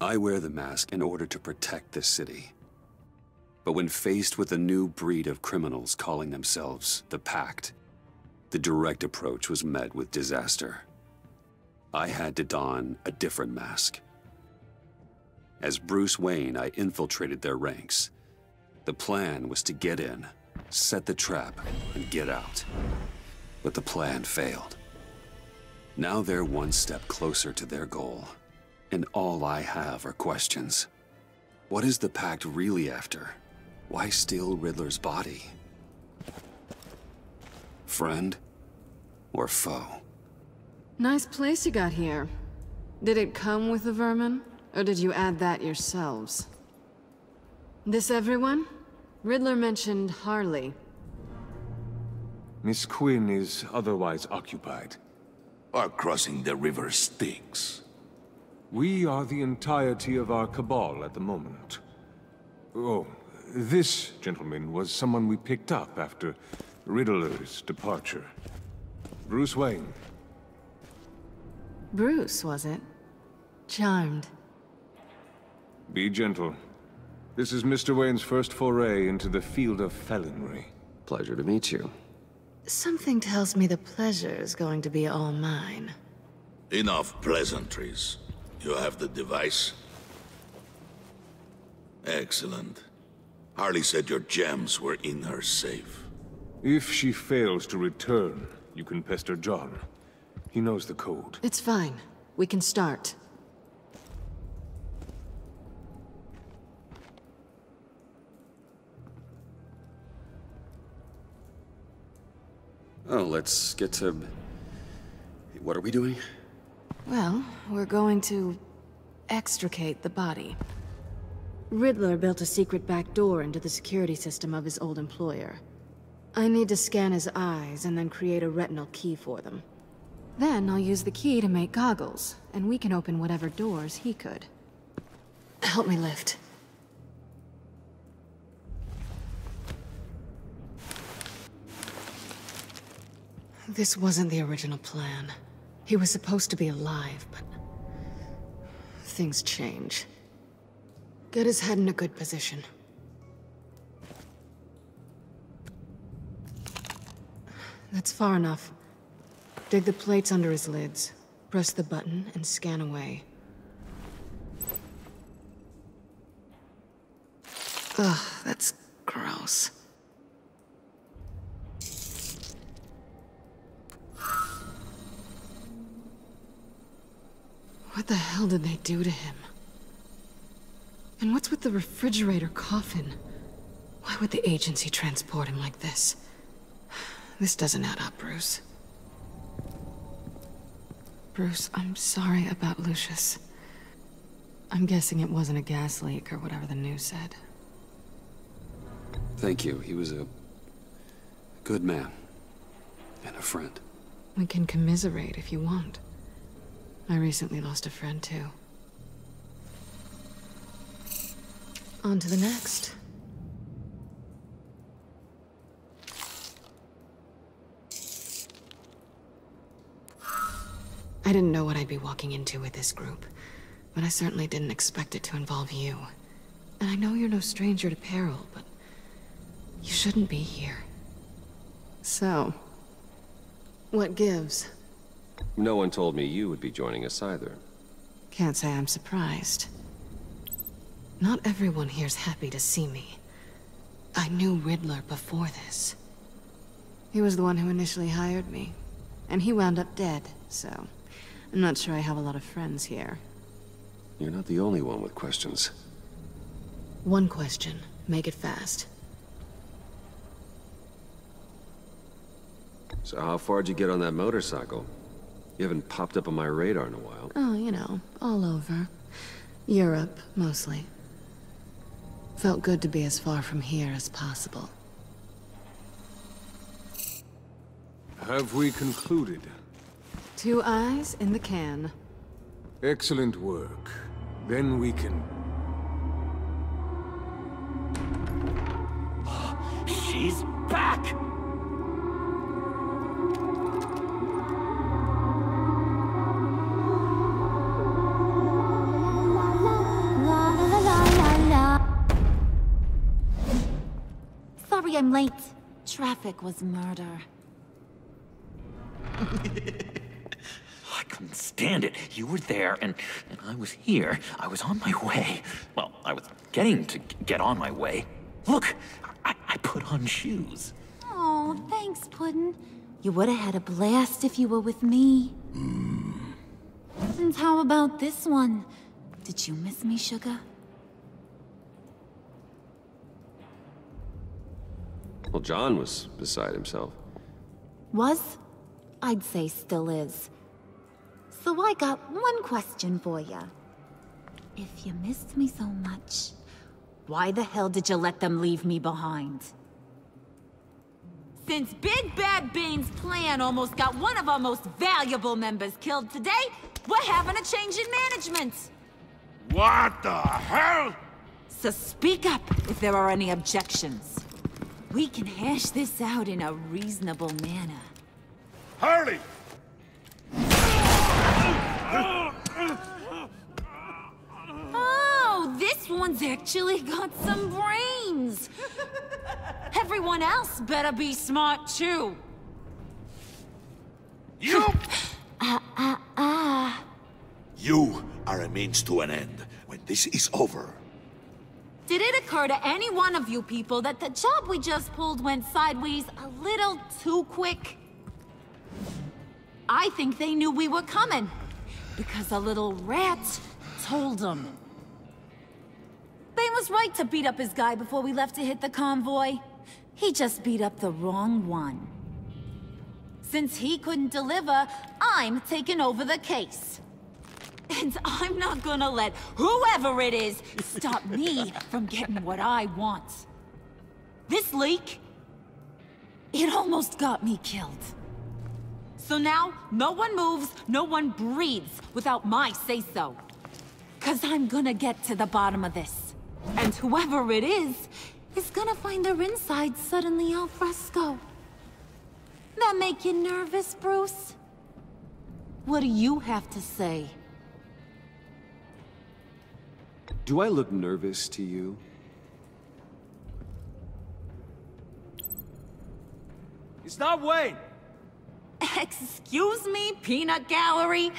I wear the mask in order to protect this city. But when faced with a new breed of criminals calling themselves the Pact, the direct approach was met with disaster. I had to don a different mask. As Bruce Wayne, I infiltrated their ranks. The plan was to get in, set the trap, and get out. But the plan failed. Now they're one step closer to their goal. And all I have are questions. What is the Pact really after? Why steal Riddler's body? Friend or foe? Nice place you got here. Did it come with the vermin? Or did you add that yourselves? This everyone? Riddler mentioned Harley. Miss Quinn is otherwise occupied. Are crossing the river Styx. We are the entirety of our cabal at the moment. Oh, this gentleman was someone we picked up after Riddler's departure. Bruce Wayne. Bruce, was it? Charmed. Be gentle. This is Mr. Wayne's first foray into the field of felonry. Pleasure to meet you. Something tells me the pleasure is going to be all mine. Enough pleasantries. You have the device? Excellent. Harley said your gems were in her safe. If she fails to return, you can pester John. He knows the code. It's fine. We can start. Oh, let's get to... What are we doing? Well, we're going to... extricate the body. Riddler built a secret back door into the security system of his old employer. I need to scan his eyes and then create a retinal key for them. Then I'll use the key to make goggles, and we can open whatever doors he could. Help me lift. This wasn't the original plan. He was supposed to be alive, but... Things change. Get his head in a good position. That's far enough. Dig the plates under his lids. Press the button and scan away. Ugh, that's gross. What the hell did they do to him? And what's with the refrigerator coffin? Why would the agency transport him like this? This doesn't add up, Bruce. Bruce, I'm sorry about Lucius. I'm guessing it wasn't a gas leak or whatever the news said. Thank you. He was a... good man. And a friend. We can commiserate if you want. I recently lost a friend, too. On to the next. I didn't know what I'd be walking into with this group, but I certainly didn't expect it to involve you. And I know you're no stranger to peril, but you shouldn't be here. So, what gives? No one told me you would be joining us either. Can't say I'm surprised. Not everyone here's happy to see me. I knew Riddler before this. He was the one who initially hired me. And he wound up dead, so... I'm not sure I have a lot of friends here. You're not the only one with questions. One question. Make it fast. So how far'd you get on that motorcycle? You haven't popped up on my radar in a while. Oh, you know, all over. Europe, mostly. Felt good to be as far from here as possible. Have we concluded? Two eyes in the can. Excellent work. Then we can... She's back! Sorry I'm late. Traffic was murder. I couldn't stand it. You were there, and, and I was here. I was on my way. Well, I was getting to get on my way. Look, I, I put on shoes. Oh, thanks, Puddin'. You would have had a blast if you were with me. Hmm. And how about this one? Did you miss me, Sugar? Well, John was beside himself. Was? I'd say still is. So I got one question for ya. If you missed me so much, why the hell did you let them leave me behind? Since Big Bad Bane's plan almost got one of our most valuable members killed today, we're having a change in management. What the hell? So speak up if there are any objections. We can hash this out in a reasonable manner. Harley! Oh, this one's actually got some brains. Everyone else better be smart too. You! Ah, ah, ah. You are a means to an end. When this is over, occur to any one of you people that the job we just pulled went sideways a little too quick? I think they knew we were coming. Because a little rat told them. Bane was right to beat up his guy before we left to hit the convoy. He just beat up the wrong one. Since he couldn't deliver, I'm taking over the case. And I'm not gonna let whoever it is stop me from getting what I want. This leak, it almost got me killed. So now, no one moves, no one breathes without my say-so. Cause I'm gonna get to the bottom of this. And whoever it is, is gonna find their insides suddenly al fresco. That make you nervous, Bruce? What do you have to say? Do I look nervous to you? It's not Wayne. Excuse me, peanut gallery?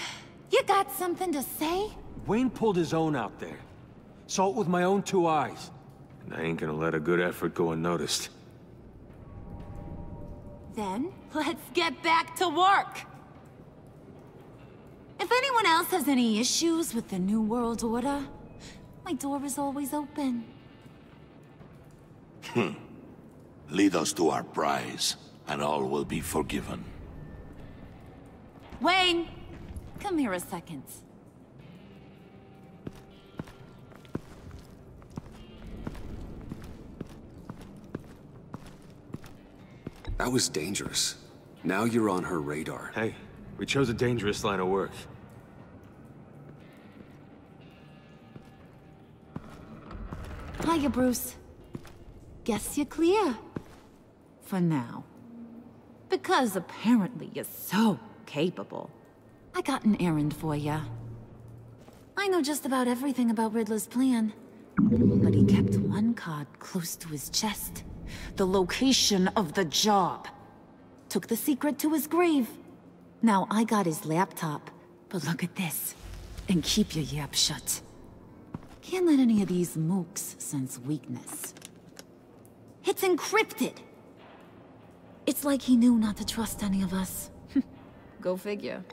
You got something to say? Wayne pulled his own out there. Saw it with my own two eyes. And I ain't gonna let a good effort go unnoticed. Then, let's get back to work. If anyone else has any issues with the New World Order, my door is always open. Hmm. lead us to our prize, and all will be forgiven. Wayne, come here a second. That was dangerous. Now you're on her radar. Hey, we chose a dangerous line of work. Hiya, Bruce. Guess you're clear. For now. Because apparently you're so capable. I got an errand for ya. I know just about everything about Riddler's plan. But he kept one card close to his chest. The location of the job. Took the secret to his grave. Now I got his laptop. But look at this. And keep your yap shut. Can't let any of these mooks sense weakness. It's encrypted! It's like he knew not to trust any of us. Go figure.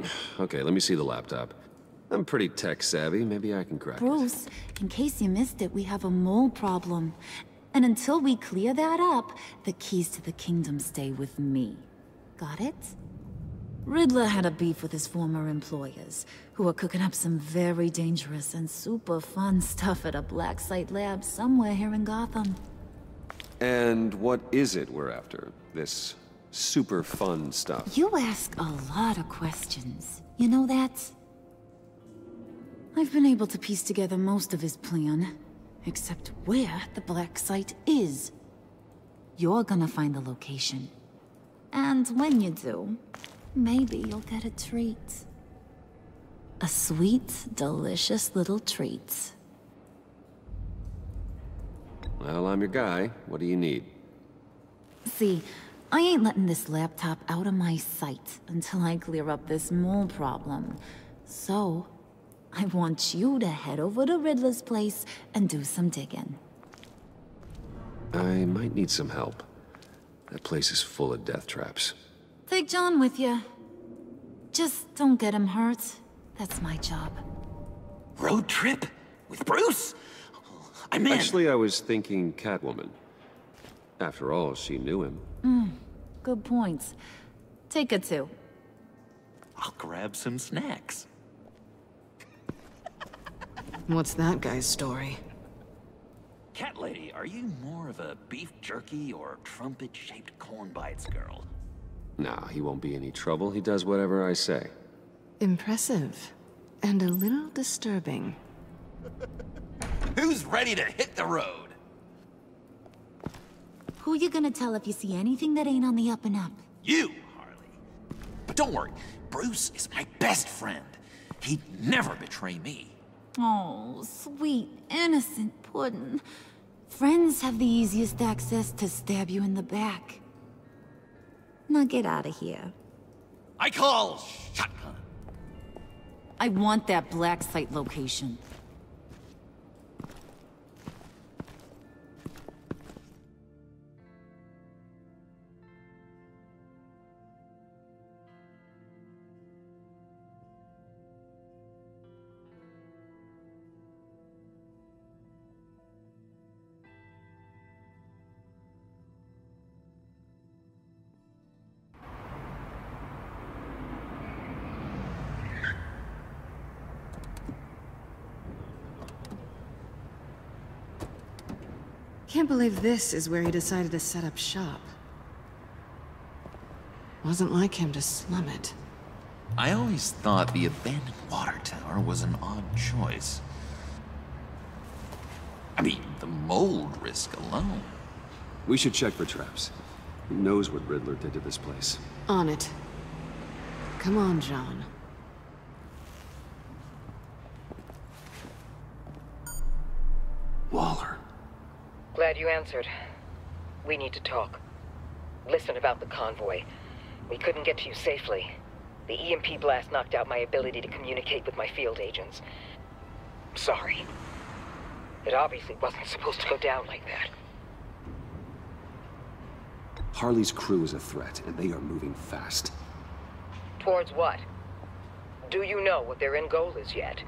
Okay, let me see the laptop. I'm pretty tech savvy. Maybe I can crack it. Bruce, in case you missed it, we have a mole problem. And until we clear that up, the keys to the kingdom stay with me. Got it? Riddler had a beef with his former employers, who were cooking up some very dangerous and super fun stuff at a black site lab somewhere here in Gotham. And what is it we're after? This super fun stuff. You ask a lot of questions. You know that? I've been able to piece together most of his plan, except where the black site is. You're gonna find the location. And when you do, maybe you'll get a treat. A sweet, delicious little treat. Well, I'm your guy. What do you need? See, I ain't letting this laptop out of my sight until I clear up this mole problem. So, I want you to head over to Riddler's place and do some digging. I might need some help. That place is full of death traps. Take John with you. Just don't get him hurt. That's my job. Road trip? With Bruce? I'm in. Actually, I was thinking Catwoman. After all, she knew him. Mm, good points. Take it too. I'll grab some snacks. What's that guy's story? Cat lady, are you more of a beef jerky or trumpet-shaped corn bites girl? Nah, he won't be any trouble. He does whatever I say. Impressive. And a little disturbing. Who's ready to hit the road? Who you gonna tell if you see anything that ain't on the up and up? You, Harley. But don't worry, Bruce is my best friend. He'd never betray me. Oh, sweet, innocent Puddin'. Friends have the easiest access to stab you in the back. Now get out of here. I call shotgun. I want that black site location. Believe this is where he decided to set up shop. Wasn't like him to slum it. I always thought the abandoned water tower was an odd choice. I mean, the mold risk alone. We should check for traps. Who knows what Riddler did to this place? On it. Come on, John. Waller. Glad you answered. We need to talk. Listen about the convoy. We couldn't get to you safely. The EMP blast knocked out my ability to communicate with my field agents. Sorry. It obviously wasn't supposed to go down like that. Harley's crew is a threat, and they are moving fast. Towards what? Do you know what their end goal is yet?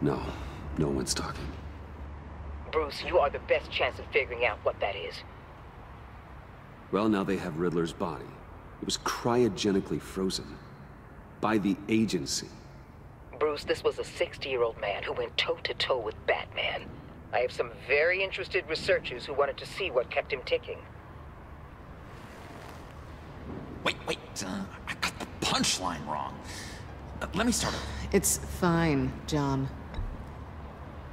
No, no one's talking. Bruce, you are the best chance of figuring out what that is. Well, now they have Riddler's body. It was cryogenically frozen. By the agency. Bruce, this was a 60-year-old man who went toe-to-toe with Batman. I have some very interested researchers who wanted to see what kept him ticking. Wait, wait, uh, I got the punchline wrong. Uh, let me start over. It's fine, John.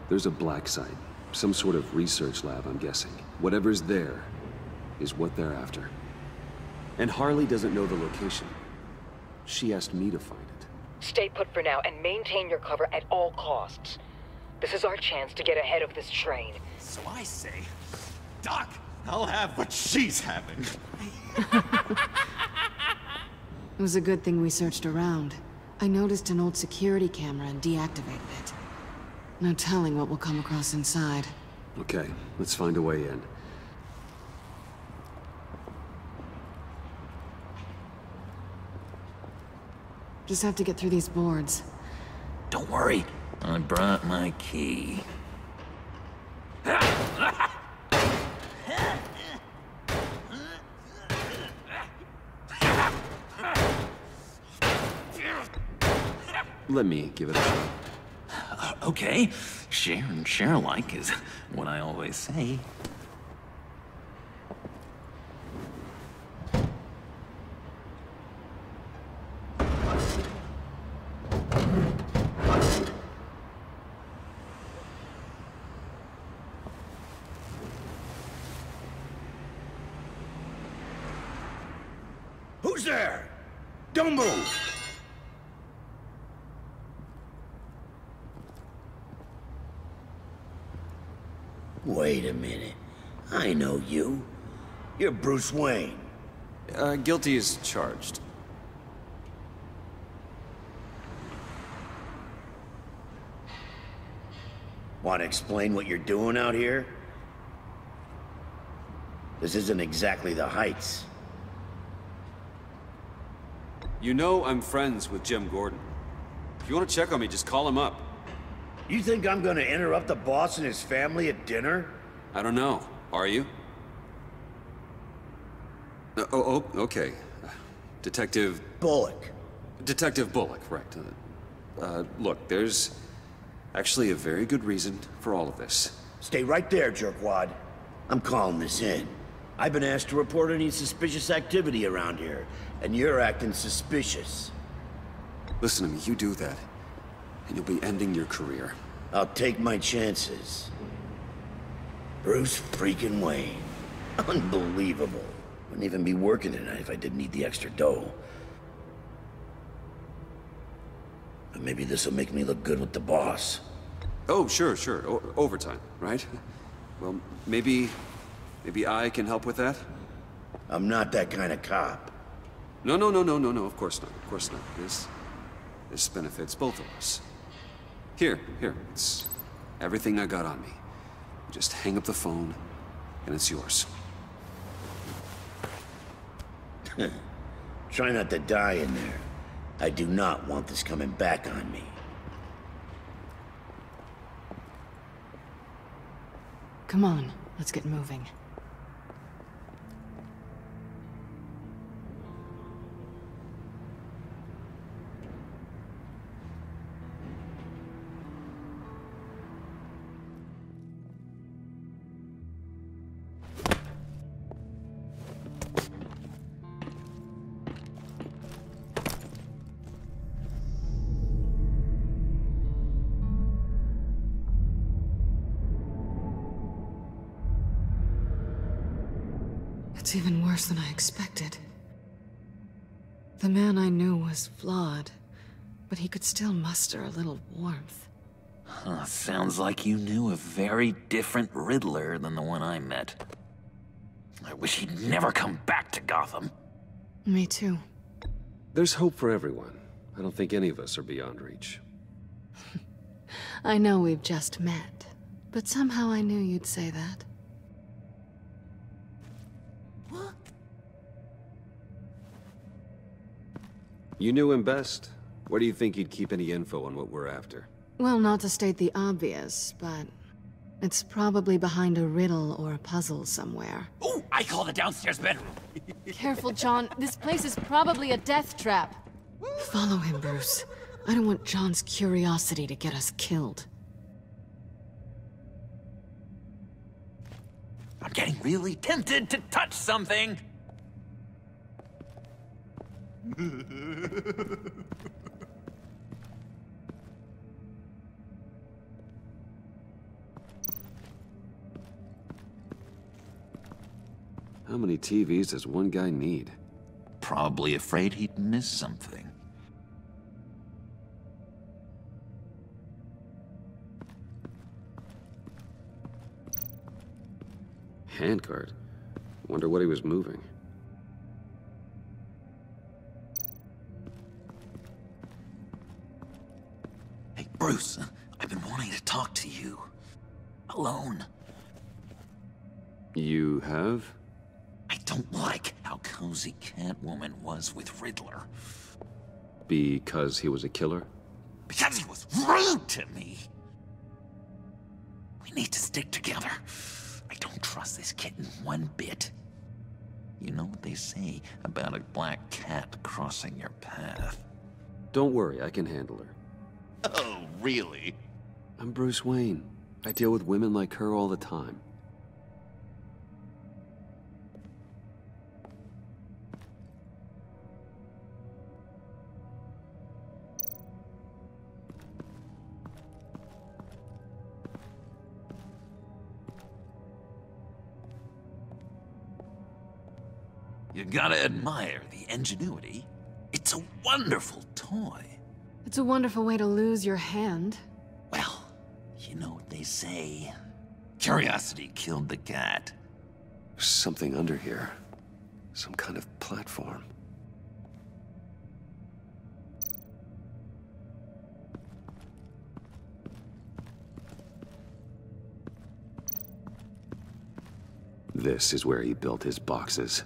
There's a black site. Some sort of research lab, I'm guessing. Whatever's there is what they're after. And Harley doesn't know the location. She asked me to find it. Stay put for now and maintain your cover at all costs. This is our chance to get ahead of this train. So I say, Doc, I'll have what she's having. It was a good thing we searched around. I noticed an old security camera and deactivated it. No telling what we'll come across inside. Okay, let's find a way in. Just have to get through these boards. Don't worry, I brought my key. Let me give it a shot. Okay, share and share alike is what I always say. Who's there? Don't move! Wait a minute. I know you. You're Bruce Wayne. Uh, guilty is charged. Want to explain what you're doing out here? This isn't exactly the Heights. You know I'm friends with Jim Gordon. If you want to check on me, just call him up. You think I'm gonna interrupt the boss and his family at dinner? I don't know. Are you? Uh, oh, oh, okay. Detective... Bullock. Detective Bullock, right. Uh, uh, look, there's actually a very good reason for all of this. Stay right there, jerkwad. I'm calling this in. I've been asked to report any suspicious activity around here, and you're acting suspicious. Listen to me, you do that, and you'll be ending your career. I'll take my chances. Bruce freaking Wayne. Unbelievable. Wouldn't even be working tonight if I didn't need the extra dough. But maybe this'll make me look good with the boss. Oh, sure, sure. O overtime, right? Well, maybe... Maybe I can help with that? I'm not that kind of cop. No, no, no, no, no, no, of course not, of course not. This... This benefits both of us. Here, here, it's everything I got on me. Just hang up the phone, and it's yours. Try not to die in there. I do not want this coming back on me. Come on, let's get moving. But he could still muster a little warmth. Huh, sounds like you knew a very different Riddler than the one I met. I wish he'd never come back to Gotham. Me too. There's hope for everyone. I don't think any of us are beyond reach. I know we've just met, but somehow I knew you'd say that. What? You knew him best. Where do you think he'd keep any info on what we're after? Well, not to state the obvious, but it's probably behind a riddle or a puzzle somewhere. Oh, I call the downstairs bedroom. Careful, John. This place is probably a death trap. Follow him, Bruce. I don't want John's curiosity to get us killed. I'm getting really tempted to touch something. How many TVs does one guy need? Probably afraid he'd miss something. Handcart? Wonder what he was moving. Hey, Bruce, uh, I've been wanting to talk to you. Alone. You have? I don't like how cozy Catwoman was with Riddler. Because he was a killer? Because he was rude to me. We need to stick together. I don't trust this kitten one bit. You know what they say about a black cat crossing your path? Don't worry, I can handle her. Oh, really? I'm Bruce Wayne. I deal with women like her all the time. Gotta admire the ingenuity. It's a wonderful toy. It's a wonderful way to lose your hand. Well, you know what they say. Curiosity killed the cat. There's something under here. Some kind of platform. This is where he built his boxes.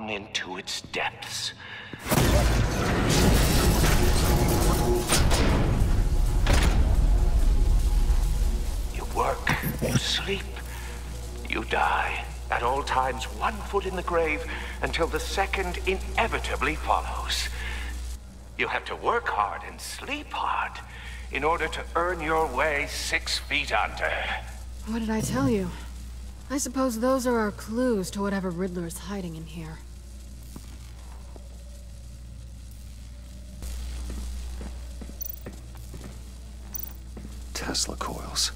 down into its depths. You work, you sleep, you die. At all times, one foot in the grave until the second inevitably follows. You have to work hard and sleep hard in order to earn your way six feet under. What did I tell you? I suppose those are our clues to whatever Riddler is hiding in here. Tesla coils.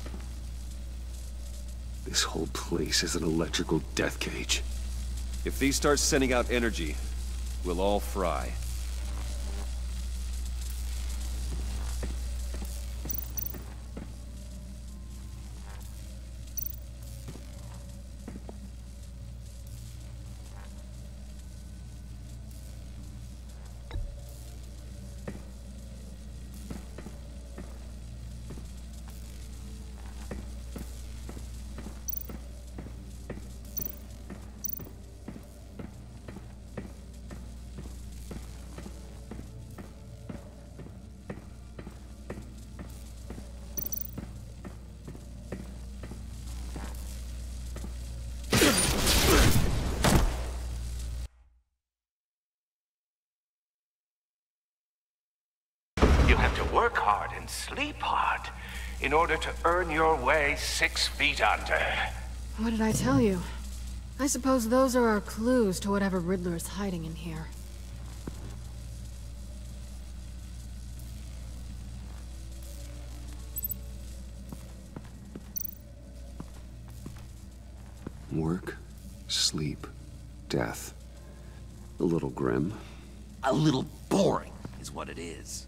This whole place is an electrical death cage. If these start sending out energy, we'll all fry. Work hard and sleep hard in order to earn your way six feet under. What did I tell you? I suppose those are our clues to whatever Riddler is hiding in here. Work, sleep, death. A little grim. A little boring is what it is.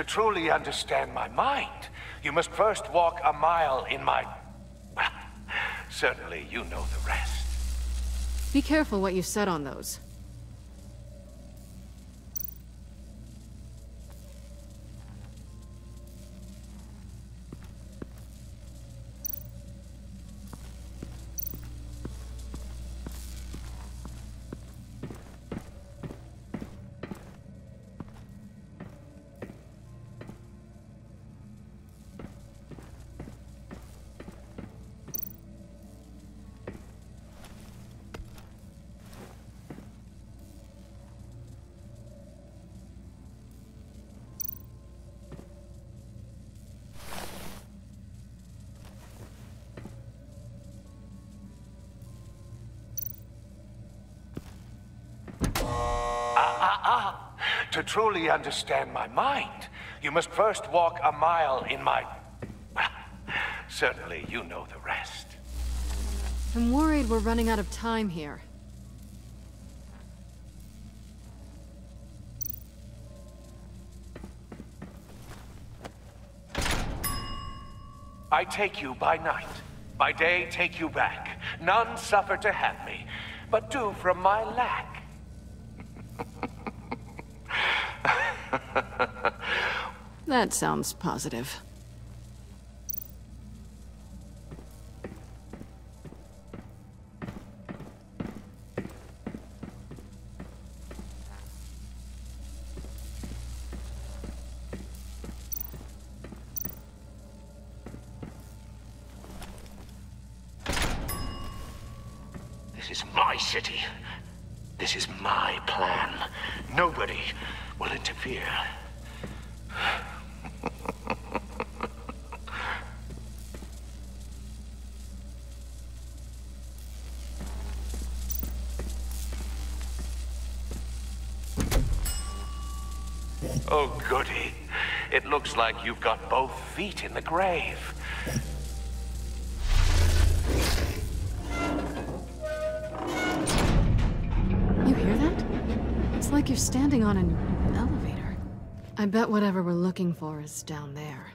To truly understand my mind, you must first walk a mile in my. Well, certainly you know the rest. Be careful what you said on those. Truly understand my mind, you must first walk a mile in my. Well, certainly you know the rest. I'm worried we're running out of time here. I take you by night, By day, take you back. None suffer to have me, but do from my lack. That sounds positive. You've got both feet in the grave. You hear that? It's like you're standing on an elevator. I bet whatever we're looking for is down there.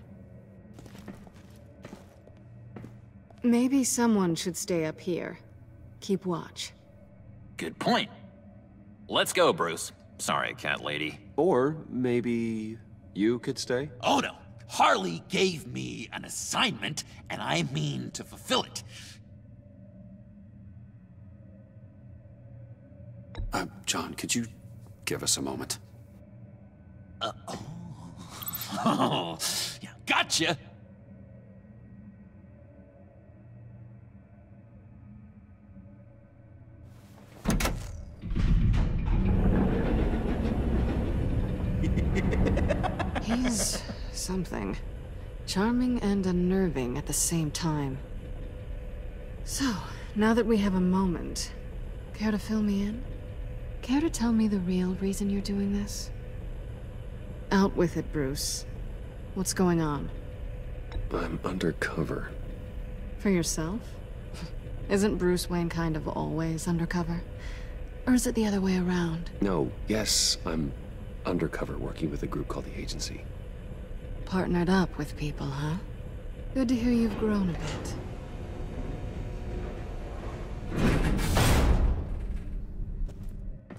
Maybe someone should stay up here. Keep watch. Good point. Let's go, Bruce. Sorry, cat lady. Or maybe you could stay? Oh no. Harley gave me an assignment, and I mean to fulfill it. Uh, John, could you give us a moment? Uh, oh. oh. Yeah, gotcha. He's something. Charming and unnerving at the same time. So, now that we have a moment, care to fill me in? Care to tell me the real reason you're doing this? Out with it, Bruce. What's going on? I'm undercover. For yourself? Isn't Bruce Wayne kind of always undercover? Or is it the other way around? No, yes, I'm undercover working with a group called the Agency. Partnered up with people, huh? Good to hear you've grown a bit.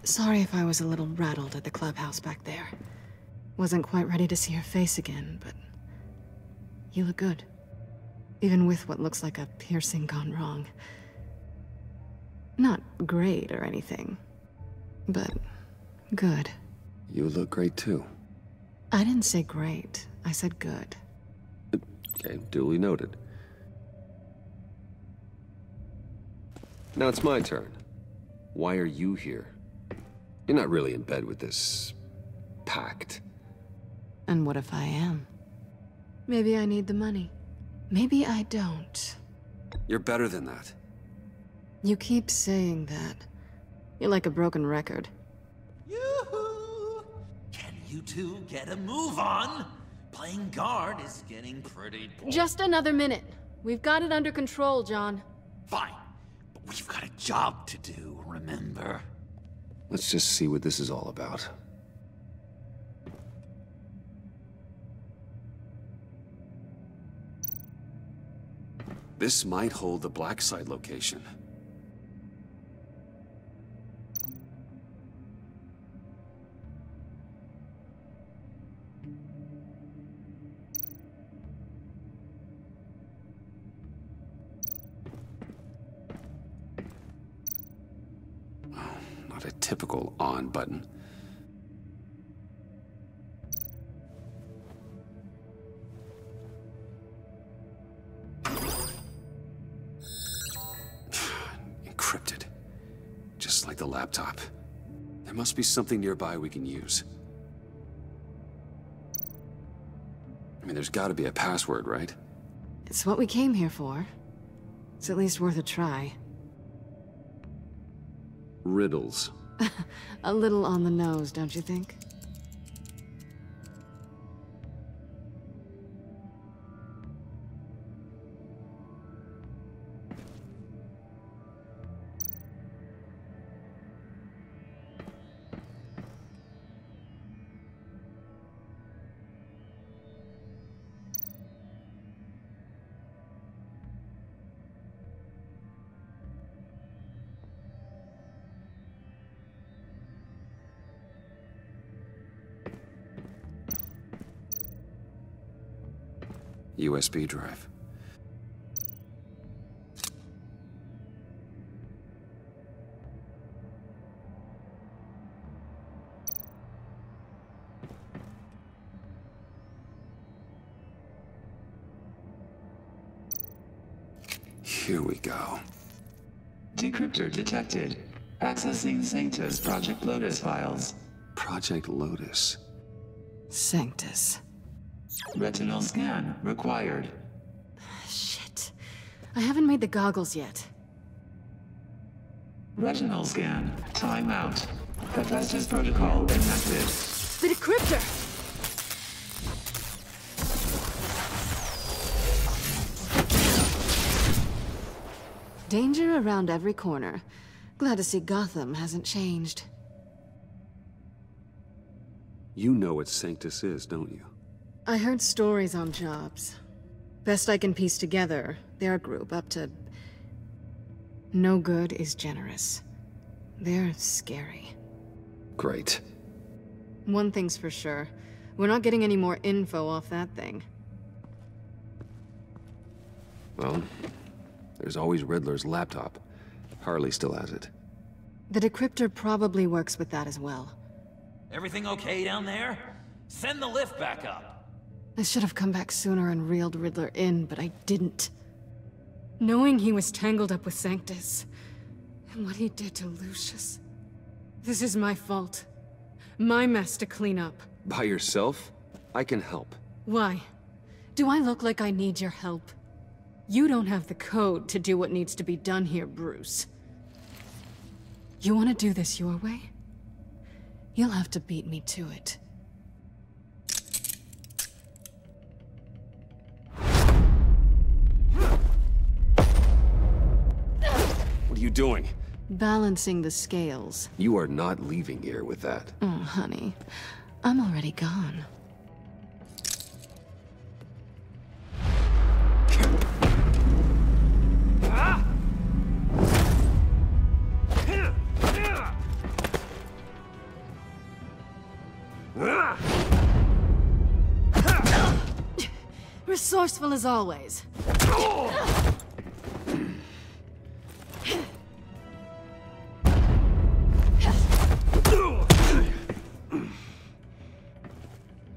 Sorry if I was a little rattled at the clubhouse back there. Wasn't quite ready to see your face again, but... You look good. Even with what looks like a piercing gone wrong. Not great or anything, but good. You look great too. I didn't say great. I said good. Okay, duly noted. Now it's my turn. Why are you here? You're not really in bed with this... pact. And what if I am? Maybe I need the money. Maybe I don't. You're better than that. You keep saying that. You're like a broken record. Yoo-hoo! Can you two get a move on? Playing guard is getting pretty boring. Just another minute. We've got it under control, John. Fine. But we've got a job to do, remember? Let's just see what this is all about. This might hold the black site location. Typical on button. Encrypted. Just like the laptop. There must be something nearby we can use. I mean, there's gotta be a password, right? It's what we came here for. It's at least worth a try. Riddles. a little on the nose, don't you think? USB drive. Here we go. Decryptor detected. Accessing Sanctus Project Lotus files. Project Lotus. Sanctus. Retinal scan required. Shit. I haven't made the goggles yet. Retinal scan. Timeout. Hephaestus protocol enacted. The decryptor! Danger around every corner. Glad to see Gotham hasn't changed. You know what Sanctus is, don't you? I heard stories on jobs. Best I can piece together, they're a group up to... No good is generous. They're scary. Great. One thing's for sure. We're not getting any more info off that thing. Well, there's always Riddler's laptop. Harley still has it. The decryptor probably works with that as well. Everything okay down there? Send the lift back up. I should have come back sooner and reeled Riddler in, but I didn't. Knowing he was tangled up with Sanctus, and what he did to Lucius. This is my fault. My mess to clean up. By yourself? I can help. Why? Do I look like I need your help? You don't have the code to do what needs to be done here, Bruce. You want to do this your way? You'll have to beat me to it. What are you doing? Balancing the scales. You are not leaving here with that. Oh, honey. I'm already gone. Resourceful as always.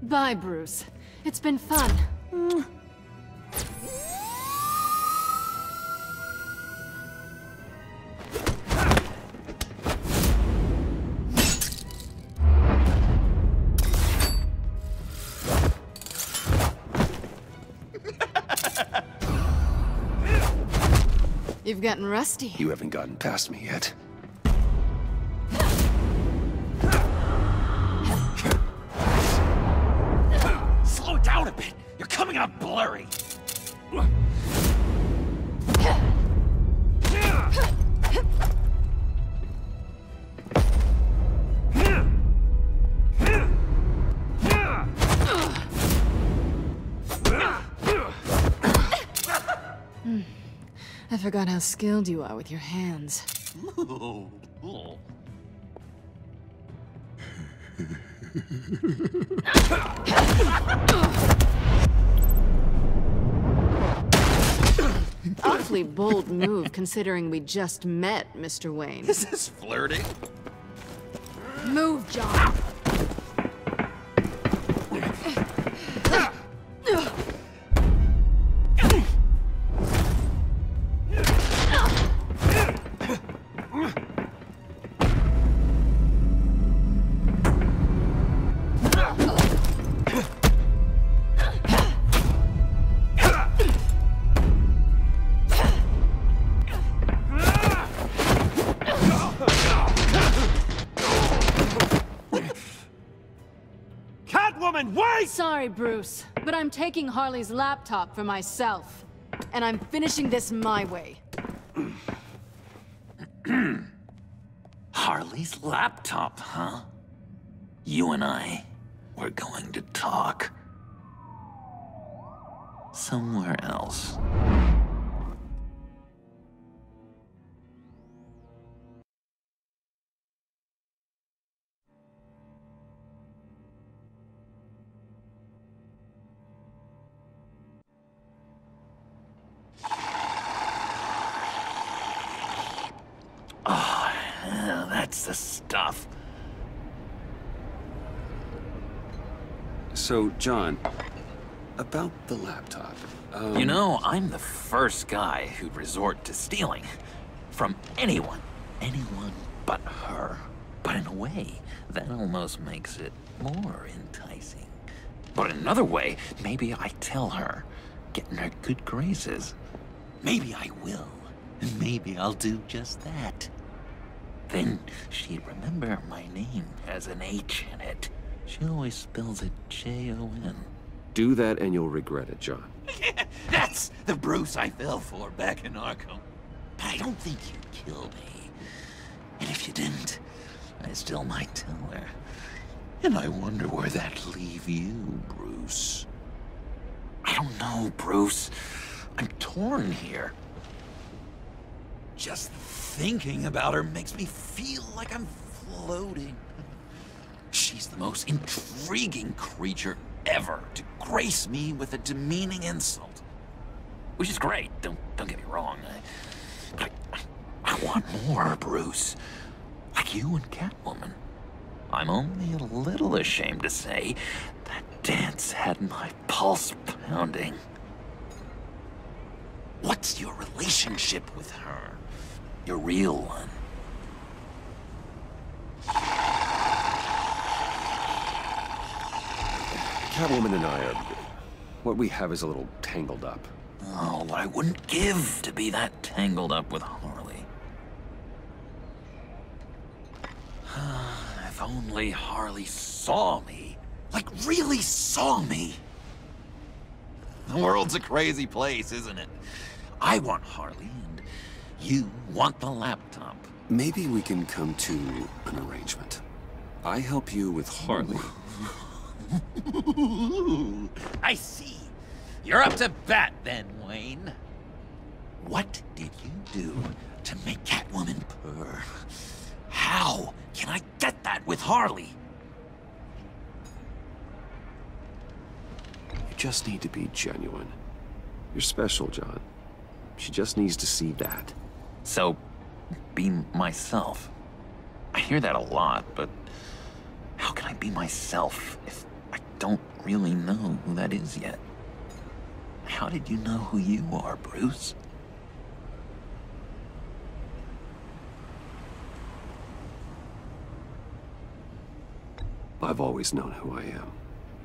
Bye, Bruce. It's been fun. Mm. You've gotten rusty. You haven't gotten past me yet. How skilled you are with your hands. Ooh, ooh. Awfully bold move, considering we just met, Mr. Wayne. Is this flirting? Move, John! Sorry, Bruce, but I'm taking Harley's laptop for myself. And I'm finishing this my way. Harley's laptop, huh? You and I, we're going to talk. Somewhere else. John, about the laptop. Um, You know, I'm the first guy who'd resort to stealing. From anyone. Anyone but her. But in a way, that almost makes it more enticing. But in another way, maybe I tell her, get in her good graces. Maybe I will. And maybe I'll do just that. Then she'd remember my name has an H in it. She always spells it J-O-N. Do that and you'll regret it, John. That's the Bruce I fell for back in Arkham. But I don't think you'd kill me. And if you didn't, I still might tell her. And I wonder where that'd leave you, Bruce. I don't know, Bruce. I'm torn here. Just thinking about her makes me feel like I'm floating. The most intriguing creature ever to grace me with a demeaning insult. Which is great, don't, don't get me wrong. But I, I want more, Bruce. Like you and Catwoman. I'm only a little ashamed to say that dance had my pulse pounding. What's your relationship with her? Your real one. Catwoman and I are... What we have is a little tangled up. Oh, what I wouldn't give to be that tangled up with Harley. if only Harley saw me. Like, really saw me. The world's a crazy place, isn't it? I want Harley, and you want the laptop. Maybe we can come to an arrangement. I help you with Harley. I see. You're up to bat then, Wayne. What did you do to make Catwoman purr? How can I get that with Harley? You just need to be genuine. You're special, John. She just needs to see that. So, be myself. I hear that a lot, but how can I be myself if don't really know who that is yet? How did you know who you are, Bruce? I've always known who I am.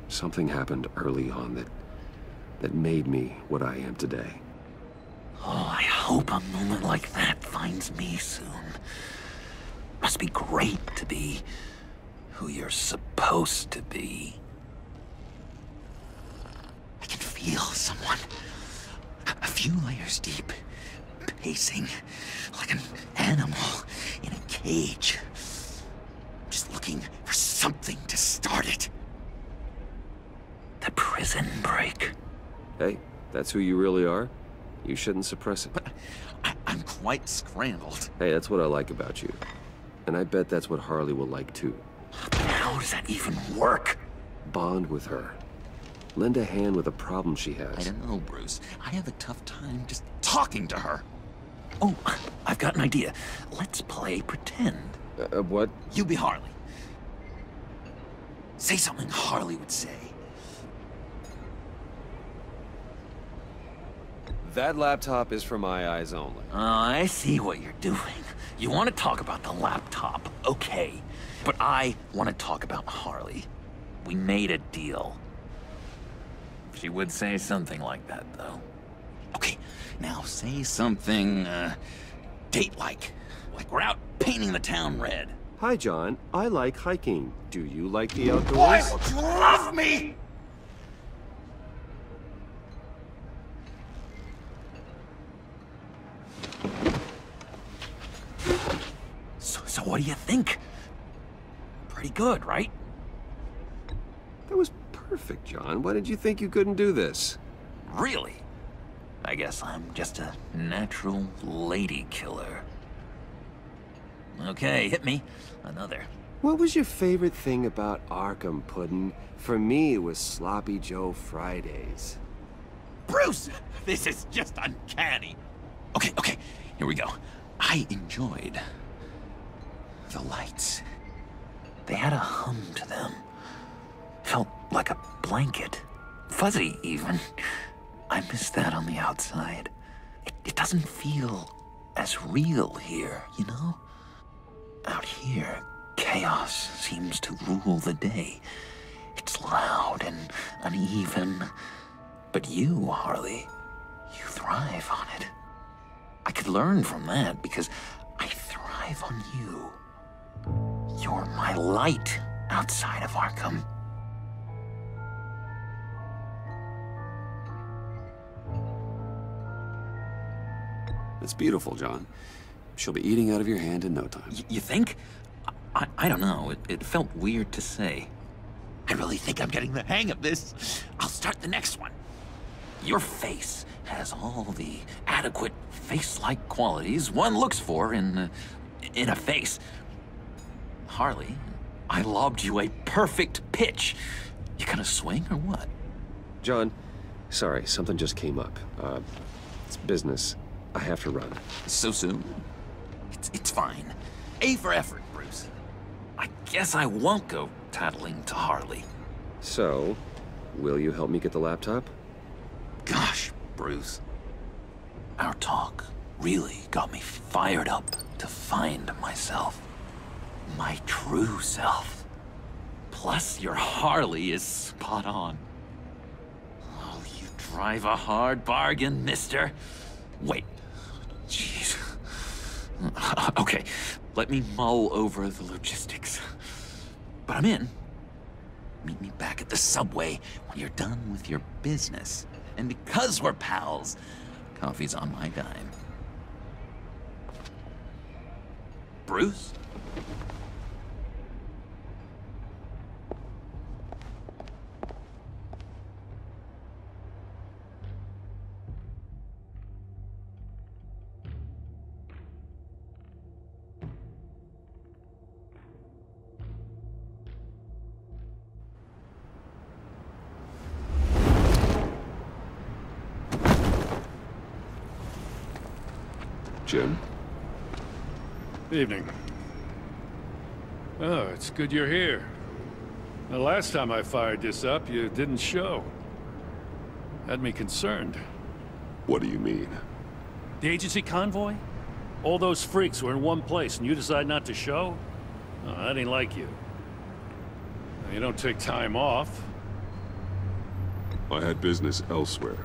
Something happened early on that... that made me what I am today. Oh, I hope a moment like that finds me soon. Must be great to be who you're supposed to be. I can feel someone a few layers deep, pacing like an animal in a cage. Just looking for something to start it. The prison break. Hey, that's who you really are? You shouldn't suppress it. But I, I'm quite scrambled. Hey, that's what I like about you. And I bet that's what Harley will like too. But how does that even work? Bond with her. Lend a hand with a problem she has. I don't know, Bruce. I have a tough time just talking to her. Oh, I've got an idea. Let's play pretend. Uh, what? You be Harley. Say something Harley would say. That laptop is for my eyes only. Uh, I see what you're doing. You want to talk about the laptop, okay. But I want to talk about Harley. We made a deal. She would say something like that, though. Okay, now say something, uh, date-like. Like we're out painting the town red. Hi, John. I like hiking. Do you like the outdoors? Why would you love me? So, so what do you think? Pretty good, right? That was perfect, John. Why did you think you couldn't do this? Really? I guess I'm just a natural lady killer. Okay, hit me. Another. What was your favorite thing about Arkham, Puddin'? For me, it was Sloppy Joe Fridays. Bruce, this is just uncanny. Okay, okay, here we go. I enjoyed The lights. They had a hum to them. Felt like a blanket. Fuzzy, even. I miss that on the outside. It, it doesn't feel as real here, you know? Out here, chaos seems to rule the day. It's loud and uneven. But you, Harley, you thrive on it. I could learn from that because I thrive on you. You're my light outside of Arkham. That's beautiful, John. She'll be eating out of your hand in no time. Y you think? I, I don't know. It, it felt weird to say. I really think I'm getting the hang of this. I'll start the next one. Your face has all the adequate face-like qualities one looks for in, uh, in a face. Harley, I lobbed you a perfect pitch. You gonna swing or what? John, sorry, something just came up. Uh, it's business. I have to run. So soon? It's, it's fine. A for effort, Bruce. I guess I won't go tattling to Harley. So, will you help me get the laptop? Gosh, Bruce. Our talk really got me fired up to find myself. My true self. Plus, your Harley is spot on. Oh, you drive a hard bargain, mister. Wait. Jeez. Okay, let me mull over the logistics. But I'm in. Meet me back at the subway when you're done with your business. And because we're pals, coffee's on my dime. Bruce? Evening. Oh, it's good you're here. The last time I fired this up, you didn't show. Had me concerned. What do you mean? The agency convoy? All those freaks were in one place and you decide not to show? Oh, that ain't like you. You don't take time off. I had business elsewhere.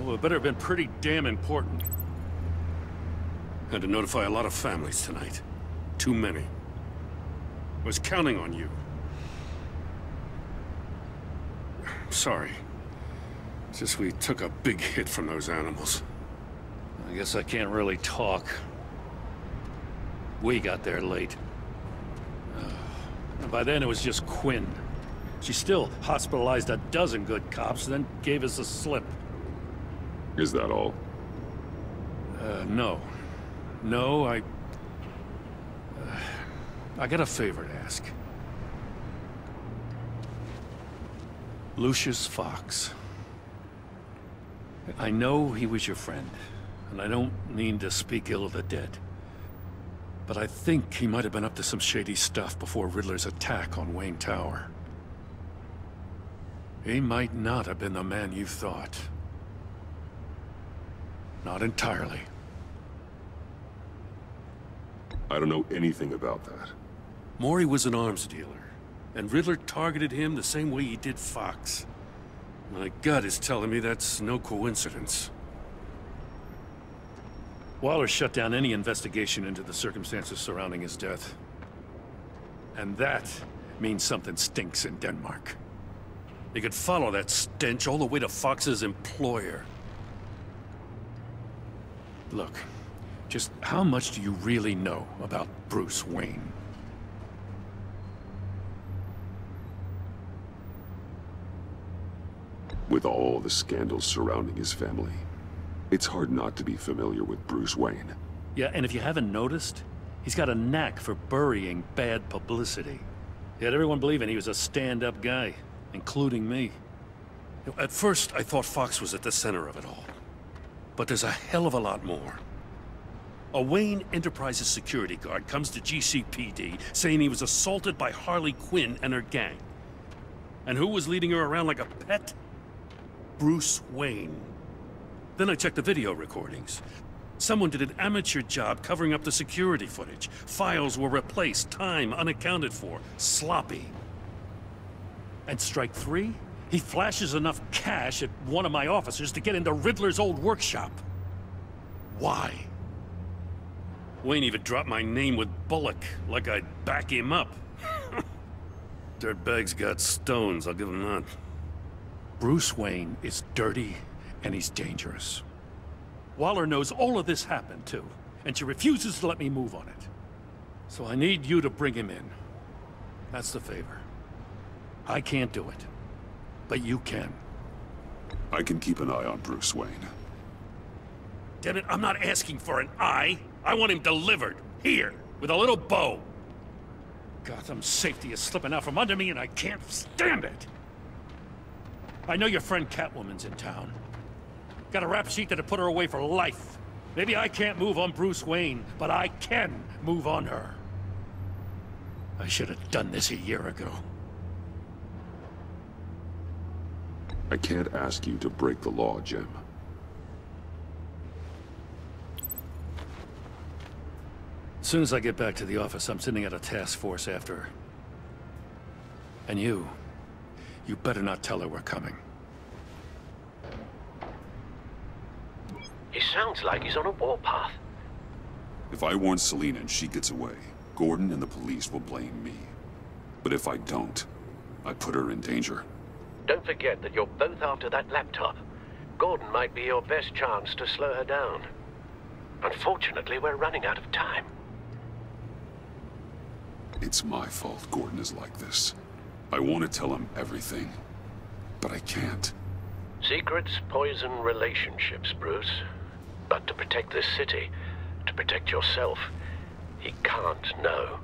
Well, it better have been pretty damn important. Had to notify a lot of families tonight. Too many. Was counting on you. Sorry. It's just we took a big hit from those animals. I guess I can't really talk. We got there late. And by then it was just Quinn. She still hospitalized a dozen good cops, then gave us a slip. Is that all? Uh, no. No, I... Uh, I got a favor to ask. Lucius Fox. I know he was your friend, and I don't mean to speak ill of the dead. But I think he might have been up to some shady stuff before Riddler's attack on Wayne Tower. He might not have been the man you thought. Not entirely. I don't know anything about that. Maury was an arms dealer, and Riddler targeted him the same way he did Fox. My gut is telling me that's no coincidence. Waller shut down any investigation into the circumstances surrounding his death. And that means something stinks in Denmark. They could follow that stench all the way to Fox's employer. Look, just how much do you really know about Bruce Wayne? With all the scandals surrounding his family, it's hard not to be familiar with Bruce Wayne. Yeah, and if you haven't noticed, he's got a knack for burying bad publicity. He had everyone believing he was a stand-up guy, including me. At first, I thought Fox was at the center of it all. But there's a hell of a lot more. A Wayne Enterprises security guard comes to GCPD saying he was assaulted by Harley Quinn and her gang. And who was leading her around like a pet? Bruce Wayne. Then I checked the video recordings. Someone did an amateur job covering up the security footage. Files were replaced, time unaccounted for, sloppy. And strike three? He flashes enough cash at one of my officers to get into Riddler's old workshop. Why? Wayne even dropped my name with Bullock, like I'd back him up. Dirtbag's got stones, I'll give him that. Bruce Wayne is dirty and he's dangerous. Waller knows all of this happened, too, and she refuses to let me move on it. So I need you to bring him in. That's the favor. I can't do it, but you can. I can keep an eye on Bruce Wayne. Damn it, I'm not asking for an eye. I want him delivered, here, with a little bow. Gotham's safety is slipping out from under me and I can't stand it. I know your friend Catwoman's in town. Got a rap sheet that'll put her away for life. Maybe I can't move on Bruce Wayne, but I can move on her. I should have done this a year ago. I can't ask you to break the law, Jim. As soon as I get back to the office, I'm sending out a task force after her. And you, you better not tell her we're coming. He sounds like he's on a warpath. If I warn Selina and she gets away, Gordon and the police will blame me. But if I don't, I put her in danger. Don't forget that you're both after that laptop. Gordon might be your best chance to slow her down. Unfortunately, we're running out of time. It's my fault Gordon is like this. I want to tell him everything, but I can't. Secrets poison relationships, Bruce. But to protect this city, to protect yourself, he can't know.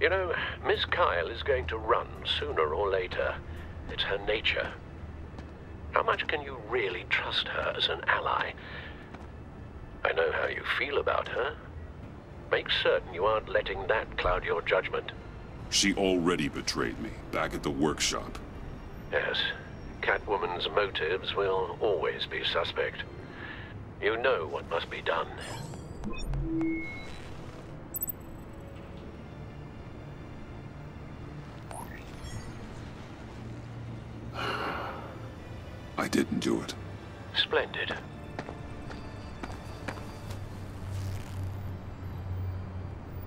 You know, Miss Kyle is going to run sooner or later. It's her nature. How much can you really trust her as an ally? I know how you feel about her. Make certain you aren't letting that cloud your judgment. She already betrayed me, back at the workshop. Yes, Catwoman's motives will always be suspect. You know what must be done. I didn't do it. Splendid.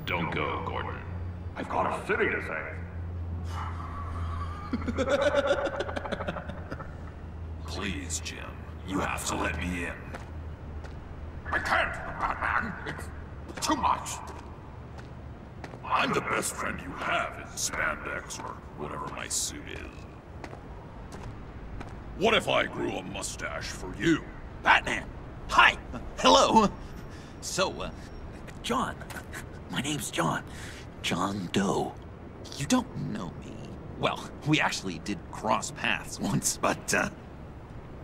Don't go, Gordon. I've got a city to save. Please, Jim. You have to let me in. I can't, Batman. It's too much. I'm the best friend you have in spandex or whatever my suit is. What if I grew a mustache for you? Batman! Hi! Uh, hello! So, uh, John. My name's John. John Doe. You don't know me. Well, we actually did cross paths once, but, uh...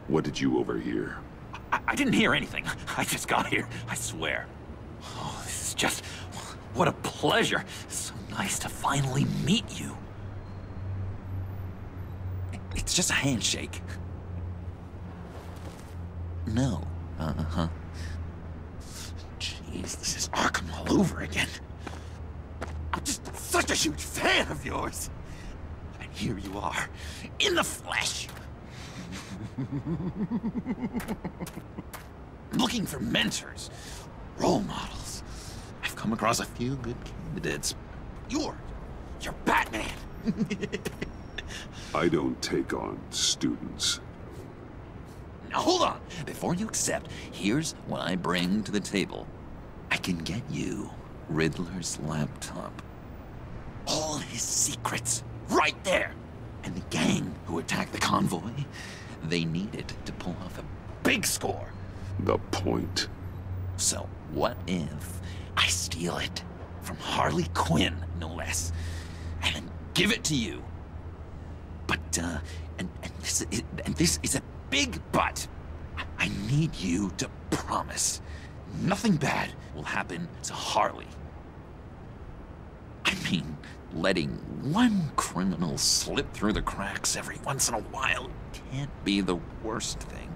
What did you overhear? I, I didn't hear anything. I just got here, I swear. Oh, this is just... What a pleasure. So nice to finally meet you. It's just a handshake. No. Uh-huh. Jeez, this is Arkham all over again. I'm just such a huge fan of yours. And here you are, in the flesh. Looking for mentors, role models. I've come across a few good candidates. You're, you're Batman. I don't take on students. Now hold on. Before you accept, here's what I bring to the table. I can get you Riddler's laptop. All his secrets, right there. And the gang who attacked the convoy, they need it to pull off a big score. The point. So what if I steal it from Harley Quinn, no less, and then give it to you? But, uh, and, and, this, is, and this is a big but. I need you to promise nothing bad will happen to Harley. I mean, letting one criminal slip through the cracks every once in a while can't be the worst thing.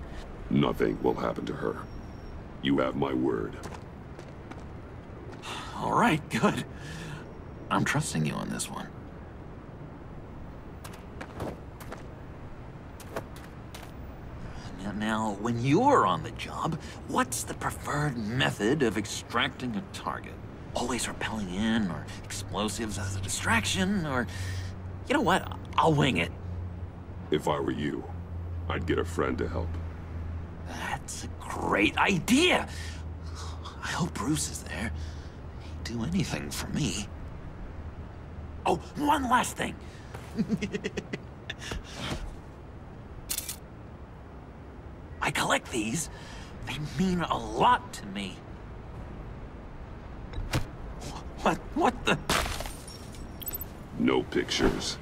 Nothing will happen to her. You have my word. All right, good. I'm trusting you on this one. Now, now, when you're on the job, what's the preferred method of extracting a target? Always rappelling in, or explosives as a distraction, or... You know what? I'll wing it. If I were you, I'd get a friend to help. That's a great idea! I hope Bruce is there. He'd do anything for me. Oh, one last thing! I collect these. They mean a lot to me. What, what the? No pictures.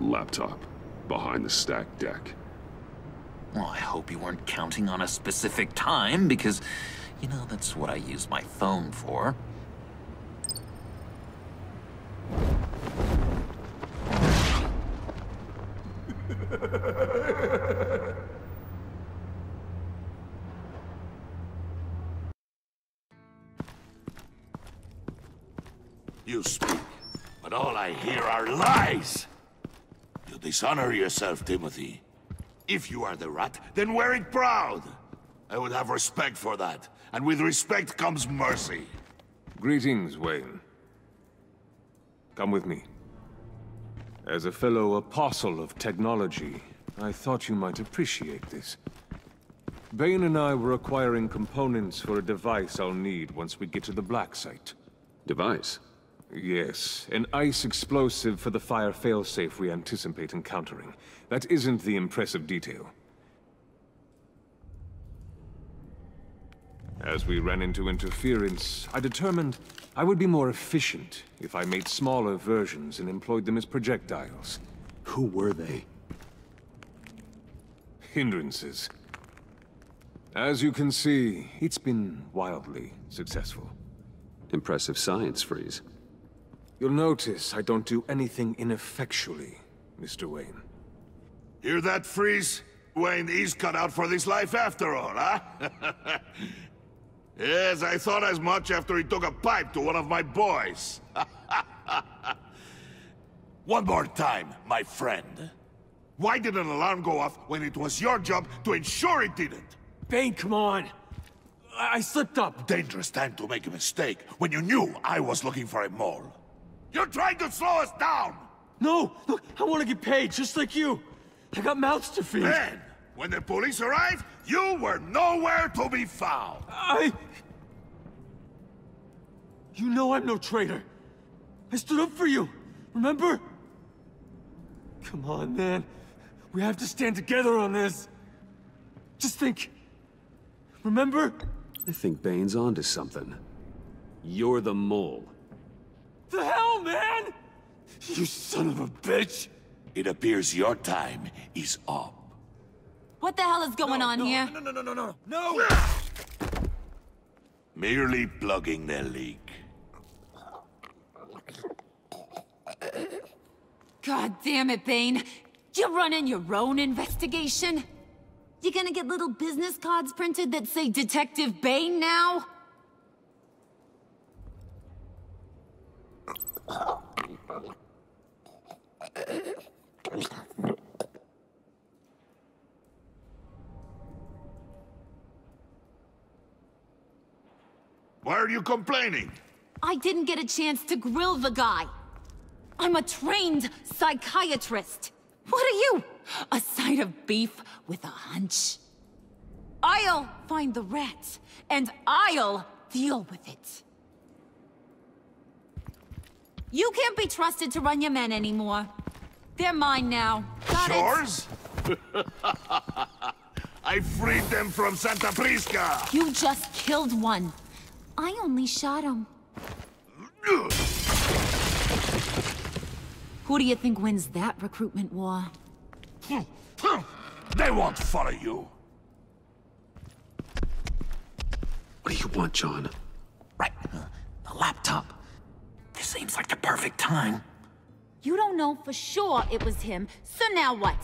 Laptop. Behind the stack deck. Well, I hope you weren't counting on a specific time, because, you know, that's what I use my phone for. You speak, but all I hear are lies! You dishonor yourself, Timothy. If you are the rat, then wear it proud! I would have respect for that, and with respect comes mercy. Greetings, Wayne. Come with me. As a fellow apostle of technology, I thought you might appreciate this. Bane and I were acquiring components for a device I'll need once we get to the Black Site. Device? Yes, an ice explosive for the fire failsafe we anticipate encountering. That isn't the impressive detail. As we ran into interference, I determined I would be more efficient if I made smaller versions and employed them as projectiles. Who were they? Hindrances. As you can see, it's been wildly successful. Impressive science, Freeze. You'll notice I don't do anything ineffectually, Mr. Wayne. Hear that, Freeze? Wayne he's cut out for this life after all, huh? yes, I thought as much after he took a pipe to one of my boys. one more time, my friend. Why did an alarm go off when it was your job to ensure it didn't? Bane, come on! I, I slipped up. Dangerous time to make a mistake when you knew I was looking for a mole. You're trying to slow us down! No! Look, I want to get paid, just like you! I got mouths to feed! Then, when the police arrived, you were nowhere to be found! I... You know I'm no traitor. I stood up for you, remember? Come on, man. We have to stand together on this. Just think. Remember? I think Bane's onto something. You're the mole. The hell, man? You son of a bitch! It appears your time is up. What the hell is going no, on no, here? No, no, no, no, no, no! no! Merely plugging the leak. God damn it, Bane. You're running your own investigation? You gonna get little business cards printed that say Detective Bane now? Why are you complaining? I didn't get a chance to grill the guy. I'm a trained psychiatrist. What are you? A side of beef with a hunch? I'll find the rats, and I'll deal with it. You can't be trusted to run your men anymore. They're mine now. Got Yours? I freed them from Santa Prisca! You just killed one. I only shot him. Who do you think wins that recruitment war? They won't follow you. What do you want, John? Right, uh, the laptop. This seems like the perfect time. You don't know for sure it was him, so now what?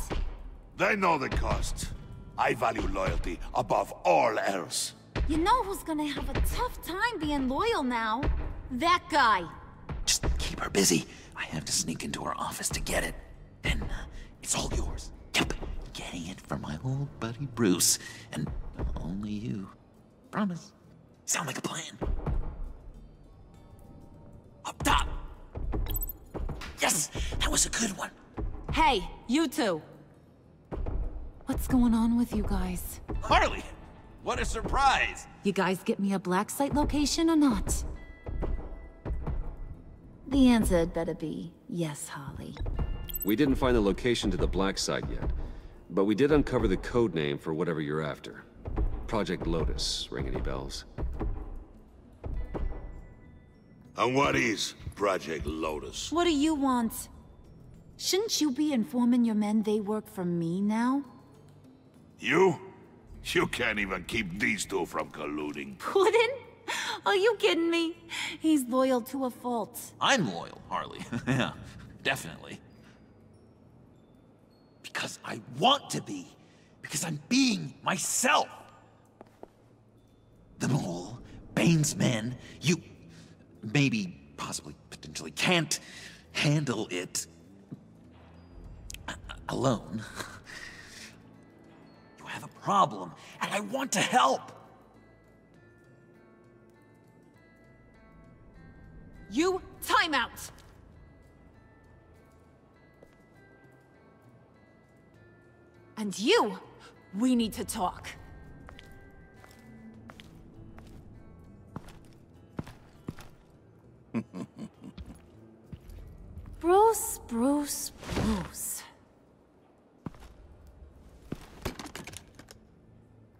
They know the cost. I value loyalty above all else. You know who's gonna have a tough time being loyal now? That guy. Just keep her busy. I have to sneak into her office to get it. Then uh, it's all yours. Yep, getting it from my old buddy Bruce. And only you. Promise. Sound like a plan. Up top! Yes, that was a good one. Hey, you two. What's going on with you guys? Harley! What a surprise! You guys get me a black site location or not? The answer had better be yes, Harley. We didn't find the location to the black site yet, but we did uncover the code name for whatever you're after. Project Lotus. Ring any bells? And what is Project Lotus? What do you want? Shouldn't you be informing your men they work for me now? You? You can't even keep these two from colluding. Puddin'? Are you kidding me? He's loyal to a fault. I'm loyal, Harley. yeah, definitely. Because I want to be. Because I'm being myself. The mole, Bane's men, you maybe, possibly, potentially can't handle it alone. You have a problem, and I want to help. You time out. And you, we need to talk. Bruce, Bruce, Bruce.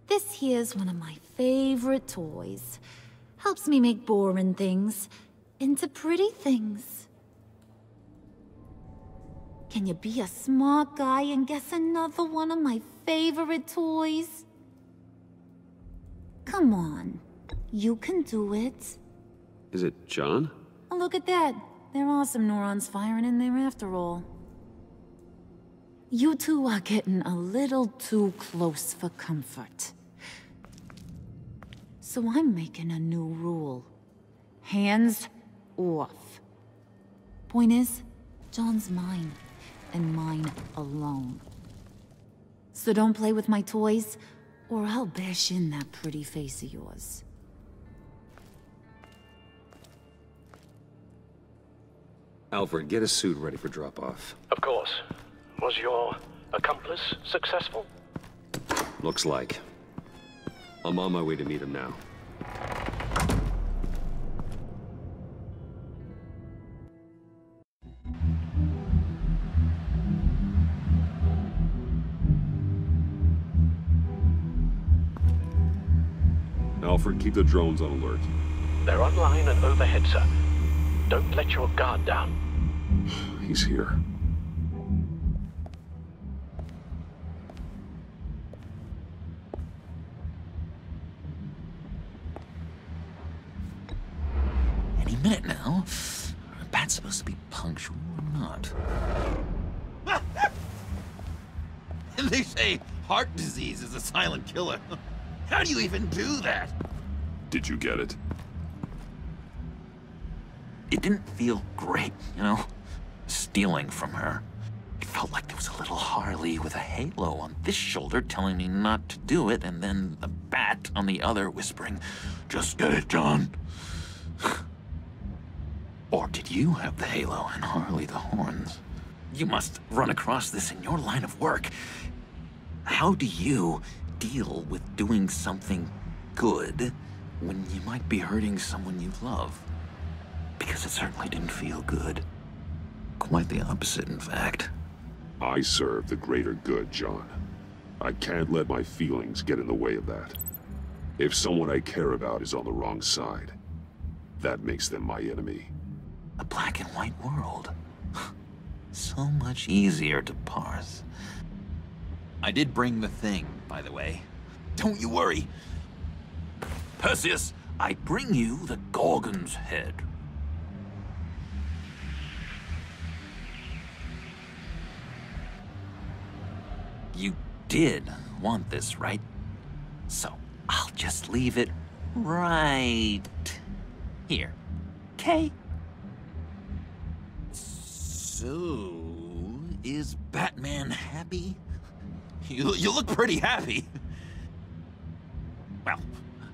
This here's one of my favorite toys. Helps me make boring things into pretty things. Can you be a smart guy and guess another one of my favorite toys? Come on. You can do it. Is it John? Oh, look at that. There are some neurons firing in there after all. You two are getting a little too close for comfort. So I'm making a new rule. Hands off. Point is, John's mine, and mine alone. So don't play with my toys, or I'll bash in that pretty face of yours. Alfred, get a suit ready for drop-off. Of course. Was your accomplice successful? Looks like. I'm on my way to meet him now. Alfred, keep the drones on alert. They're online and overhead, sir. Don't let your guard down. He's here. Killer. How do you even do that? Did you get it? It didn't feel great, you know? Stealing from her. It felt like there was a little Harley with a halo on this shoulder telling me not to do it, and then the bat on the other whispering, Just get it, John. or did you have the halo and Harley the horns? You must run across this in your line of work. How do you deal with doing something good when you might be hurting someone you love? Because it certainly didn't feel good. Quite the opposite, in fact. I serve the greater good, John. I can't let my feelings get in the way of that. If someone I care about is on the wrong side, that makes them my enemy. A black and white world. so much easier to parse. I did bring the thing, by the way. Don't you worry. Perseus, I bring you the Gorgon's head. You did want this, right? So I'll just leave it right here. Okay? So, is Batman happy? You, you look pretty happy. Well,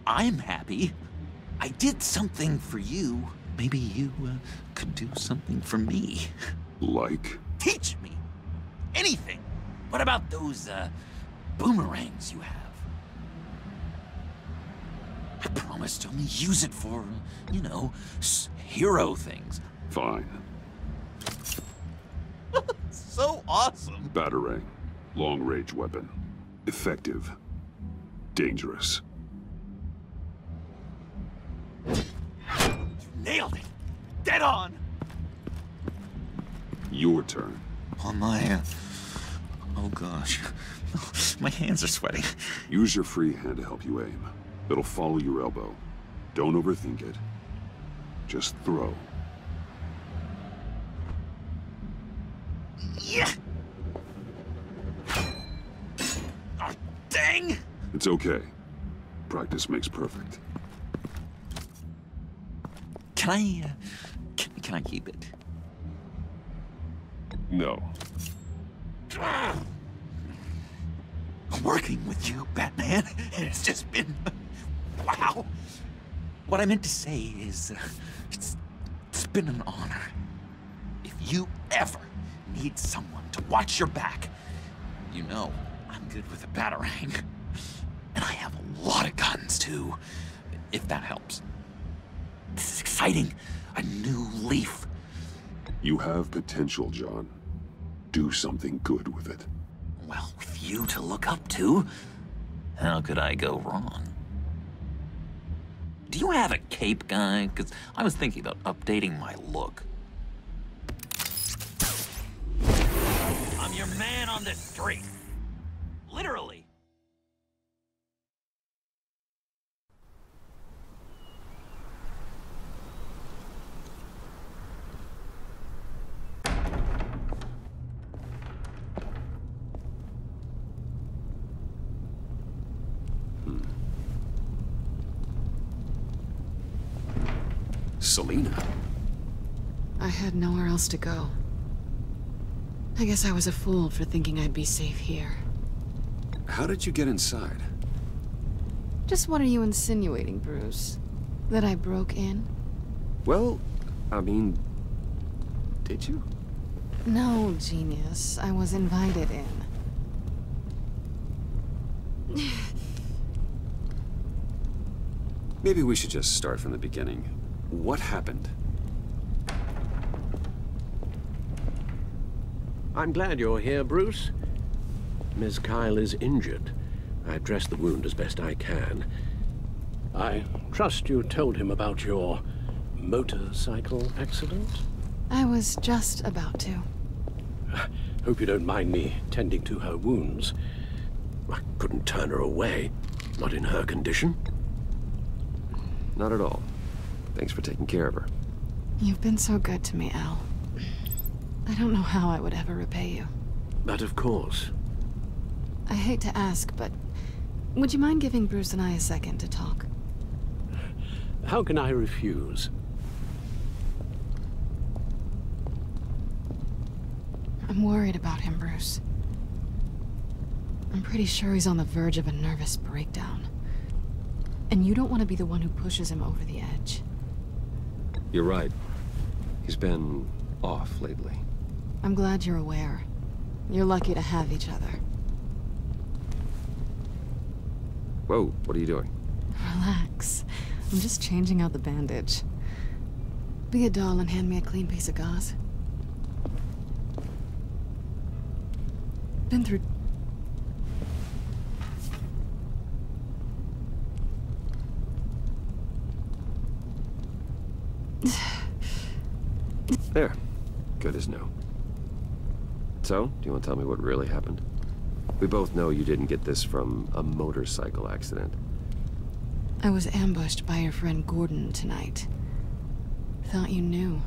I'm happy. I did something for you. Maybe you uh, could do something for me. Like? Teach me. Anything. What about those, uh, boomerangs you have? I promise to only use it for, you know, hero things. Fine. so awesome. Batarang. Long-range weapon. Effective. Dangerous. Nailed it. Dead on. Your turn. On my... hand. Oh gosh. My hands are sweating. Use your free hand to help you aim. It'll follow your elbow. Don't overthink it. Just throw. Yeah. Dang! It's okay. Practice makes perfect. Can I, uh, can, can I keep it? No. I'm working with you, Batman, And it's just been... Wow. What I meant to say is, uh, it's, it's been an honor. If you ever need someone to watch your back, you know With a batarang. And I have a lot of guns, too, if that helps. This is exciting. A new leaf. You have potential, John. Do something good with it. Well, with you to look up to, how could I go wrong? Do you have a cape, guy? Because I was thinking about updating my look. I'm your man on the street. Literally. Hmm. Selina. I had nowhere else to go. I guess I was a fool for thinking I'd be safe here. How did you get inside? Just what are you insinuating, Bruce? That I broke in? Well, I mean, did you? No, genius. I was invited in. Maybe we should just start from the beginning. What happened? I'm glad you're here, Bruce. Ms. Kyle is injured. I dressed the wound as best I can. I trust you told him about your motorcycle accident? I was just about to. Hope you don't mind me tending to her wounds. I couldn't turn her away. Not in her condition. Not at all. Thanks for taking care of her. You've been so good to me, Al. I don't know how I would ever repay you. But of course. I hate to ask, but would you mind giving Bruce and I a second to talk? How can I refuse? I'm worried about him, Bruce. I'm pretty sure he's on the verge of a nervous breakdown. And you don't want to be the one who pushes him over the edge. You're right. He's been off lately. I'm glad you're aware. You're lucky to have each other. Whoa, what are you doing? Relax. I'm just changing out the bandage. Be a doll and hand me a clean piece of gauze. Been through... There. Good as new. So, do you want to tell me what really happened? We both know you didn't get this from a motorcycle accident. I was ambushed by your friend Gordon tonight. Thought you knew.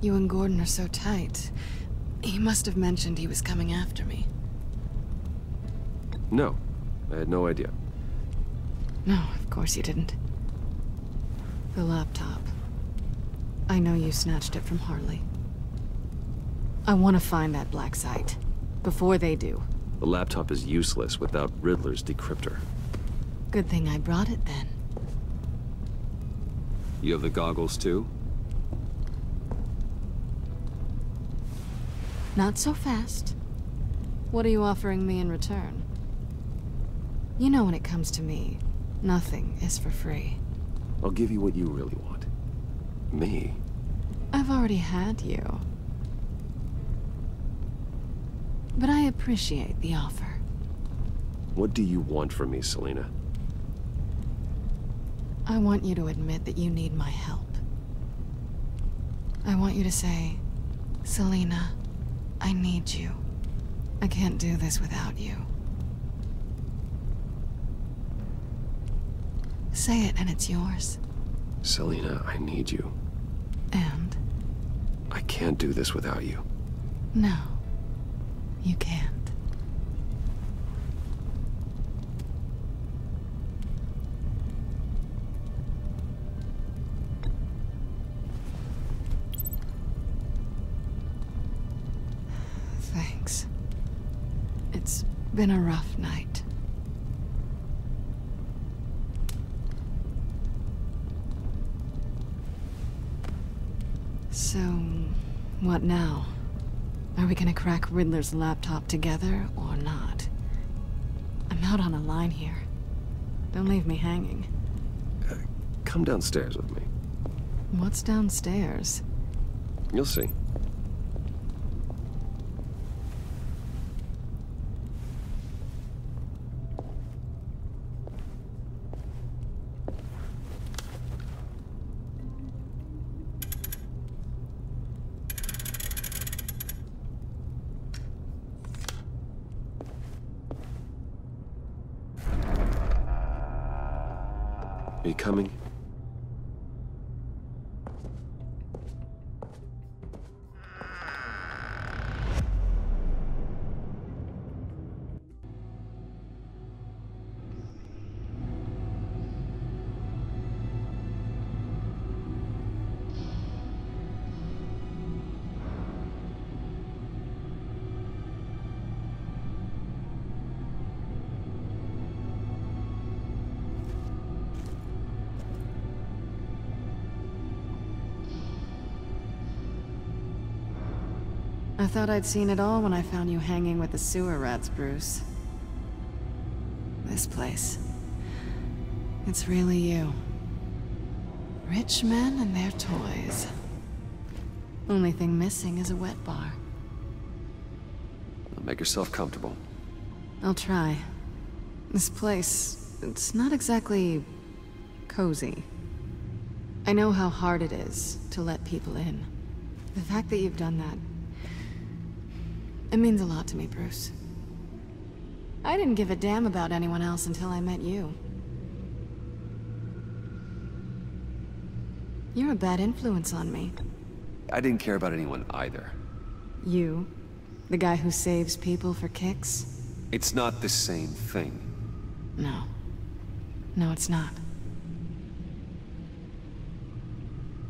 You and Gordon are so tight. He must have mentioned he was coming after me. No, I had no idea. No, of course you didn't. The laptop. I know you snatched it from Harley. I want to find that black site. Before they do. The laptop is useless without Riddler's decryptor. Good thing I brought it then. You have the goggles too? Not so fast. What are you offering me in return? You know when it comes to me, nothing is for free. I'll give you what you really want. Me? I've already had you. But I appreciate the offer. What do you want from me, Selina? I want you to admit that you need my help. I want you to say, Selina, I need you. I can't do this without you. Say it and it's yours. Selina, I need you. And? I can't do this without you. No, you can't. Thanks. It's been a rough night. So, what now? We gonna crack Riddler's laptop together or not? I'm out on a line here. Don't leave me hanging. Uh, come downstairs with me. What's downstairs? You'll see. I thought I'd seen it all when I found you hanging with the sewer rats, Bruce. This place. It's really you. Rich men and their toys. Only thing missing is a wet bar. Make yourself comfortable. I'll try. This place, it's not exactly cozy. I know how hard it is to let people in. The fact that you've done that, it means a lot to me, Bruce. I didn't give a damn about anyone else until I met you. You're a bad influence on me. I didn't care about anyone either. You? The guy who saves people for kicks? It's not the same thing. No. No, it's not.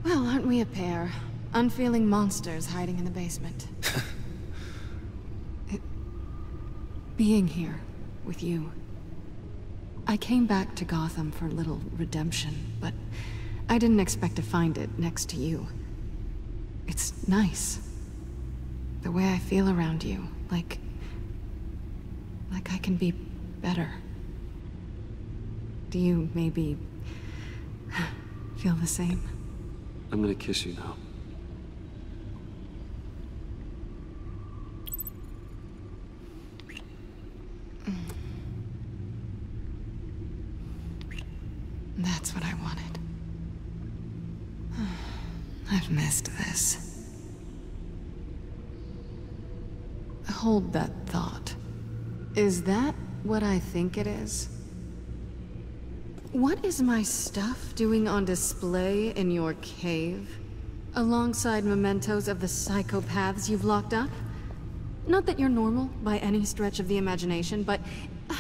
Well, aren't we a pair? Unfeeling monsters hiding in the basement. It- Being here with you. I came back to Gotham for a little redemption, but I didn't expect to find it next to you. It's nice. The way I feel around you, like... like I can be better. Do you maybe... feel the same? I'm gonna kiss you now. That's what I wanted. I've missed this. Hold that thought. Is that what I think it is? What is my stuff doing on display in your cave? Alongside mementos of the psychopaths you've locked up? Not that you're normal by any stretch of the imagination, but...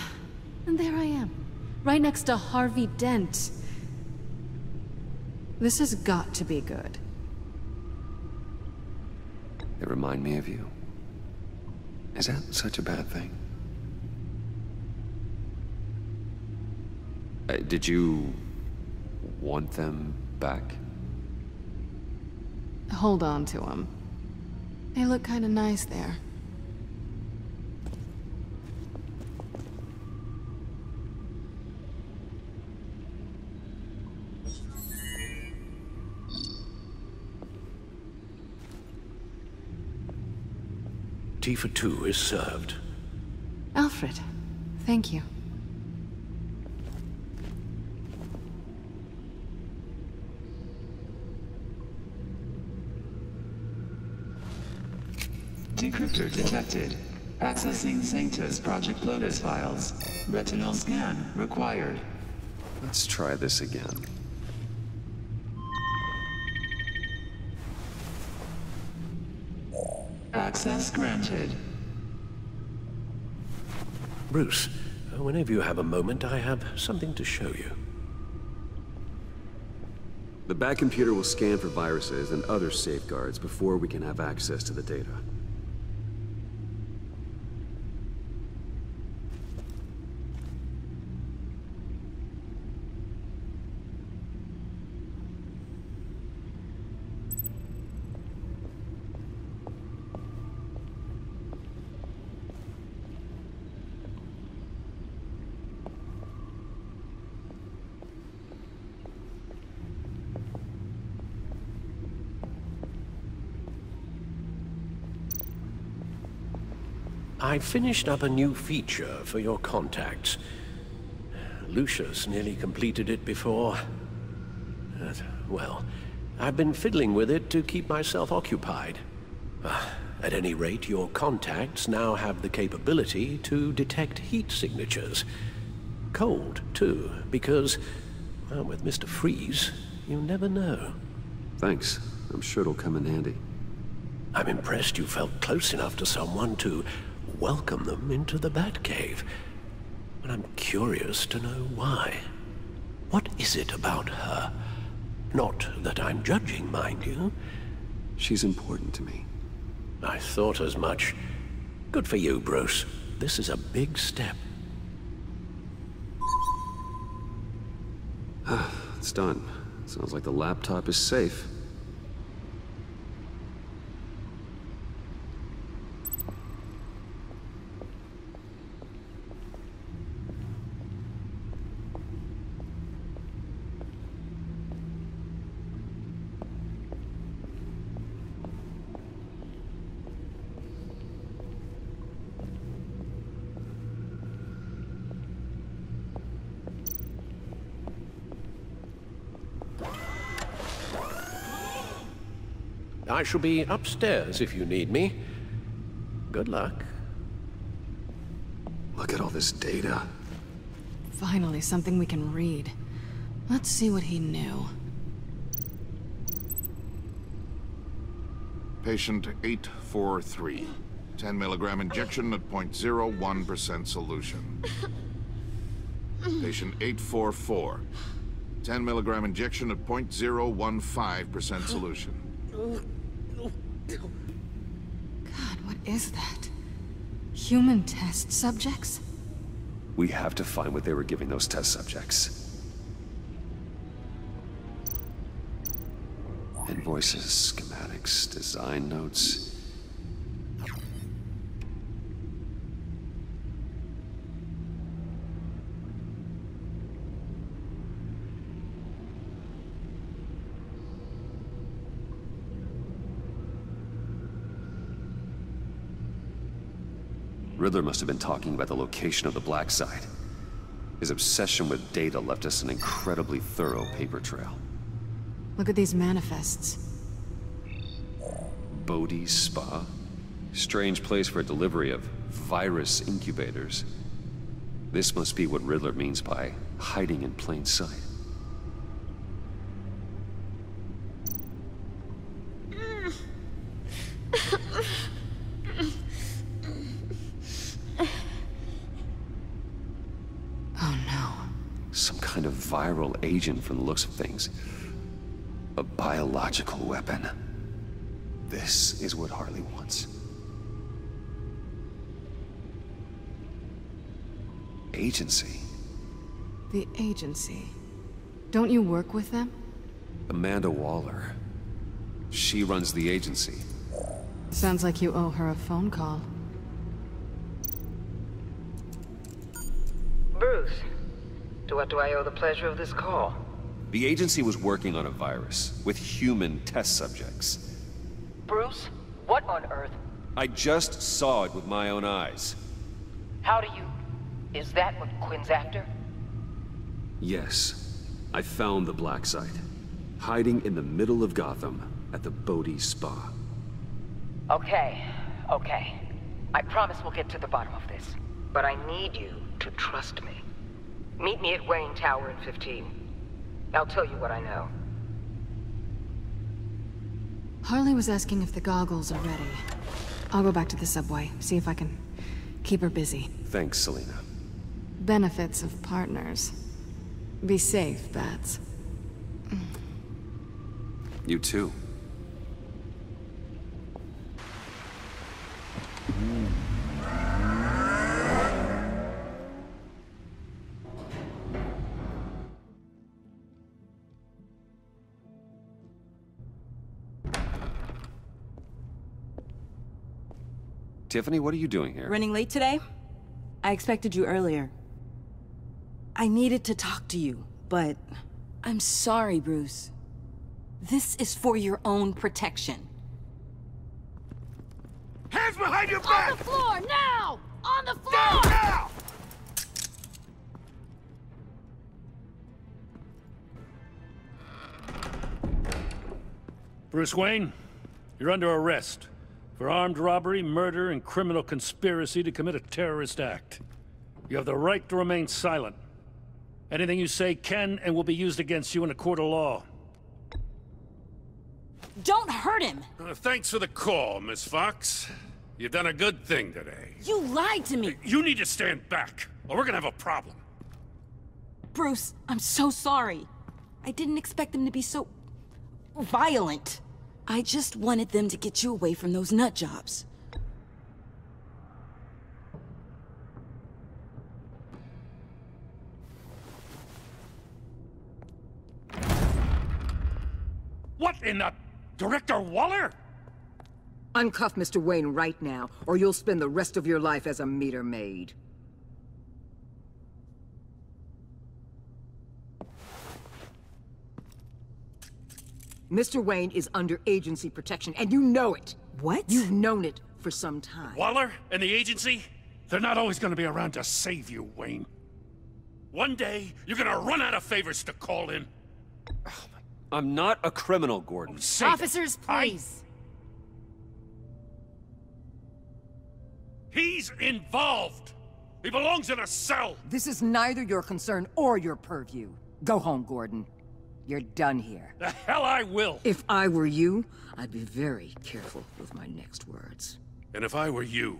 And there I am. Right next to Harvey Dent. This has got to be good. They remind me of you. Is that such a bad thing? Uh, did you want them back? Hold on to them. They look kinda nice there. Tea for two is served. Alfred, thank you. Decryptor detected. Accessing Sanctus Project Lotus files. Retinal scan required. Let's try this again. Access granted. Bruce, whenever you have a moment, I have something to show you. The Batcomputer will scan for viruses and other safeguards before we can have access to the data. I finished up a new feature for your contacts. Lucius nearly completed it before. Uh, well, I've been fiddling with it to keep myself occupied. Uh, at any rate, your contacts now have the capability to detect heat signatures. Cold, too, because, well, with Mr. Freeze, you never know. Thanks. I'm sure it'll come in handy. I'm impressed you felt close enough to someone to welcome them into the Batcave. But I'm curious to know why. What is it about her? Not that I'm judging, mind you. She's important to me. I thought as much. Good for you, Bruce. This is a big step. it's done. Sounds like the laptop is safe. I shall be upstairs if you need me. Good luck. Look at all this data. Finally, something we can read. Let's see what he knew. Patient 843. 10 milligram injection at 0.01% solution. Patient 844. 10 milligram injection at 0.015% solution. Oh. God, what is that? Human test subjects? We have to find what they were giving those test subjects. Invoices, schematics, design notes. Riddler must have been talking about the location of the Black Site. His obsession with data left us an incredibly thorough paper trail. Look at these manifests. Bodhi's Spa? Strange place for a delivery of virus incubators. This must be what Riddler means by hiding in plain sight. Oh no. Some kind of viral agent from the looks of things. A biological weapon. This is what Harley wants. Agency. The agency. Don't you work with them? Amanda Waller. She runs the agency. Sounds like you owe her a phone call. Bruce, to what do I owe the pleasure of this call? The agency was working on a virus with human test subjects. Bruce, what on earth? I just saw it with my own eyes. How do you... Is that what Quinn's after? Yes, I found the black site. Hiding in the middle of Gotham at the Bodhi Spa. Okay, okay. I promise we'll get to the bottom of this. But I need you to trust me. Meet me at Wayne Tower in 15. I'll tell you what I know. Harley was asking if the goggles are ready. I'll go back to the subway, see if I can keep her busy. Thanks, Selina. Benefits of partners. Be safe, Bats. You too. Mm. Tiffany, what are you doing here? Running late today? I expected you earlier. I needed to talk to you, but I'm sorry, Bruce. This is for your own protection. Hands behind your back! On the floor, now! On the floor! Down now! Bruce Wayne, you're under arrest for armed robbery, murder, and criminal conspiracy to commit a terrorist act. You have the right to remain silent. Anything you say can and will be used against you in a court of law. Don't hurt him! Uh, thanks for the call, Miss Fox. You've done a good thing today. You lied to me! You need to stand back, or we're gonna have a problem. Bruce, I'm so sorry. I didn't expect them to be so... violent. I just wanted them to get you away from those nut jobs. What in the... Director Waller? Uncuff Mr. Wayne right now, or you'll spend the rest of your life as a meter maid. Mr. Wayne is under agency protection, and you know it. What? You've known it for some time. Waller and the agency? They're not always gonna be around to save you, Wayne. One day, you're gonna run out of favors to call in. Oh, I'm not a criminal, Gordon. Oh, save it. Officers, please. He's involved. He belongs in a cell. This is neither your concern or your purview. Go home, Gordon. You're done here. The hell I will. If I were you, I'd be very careful with my next words. And if I were you,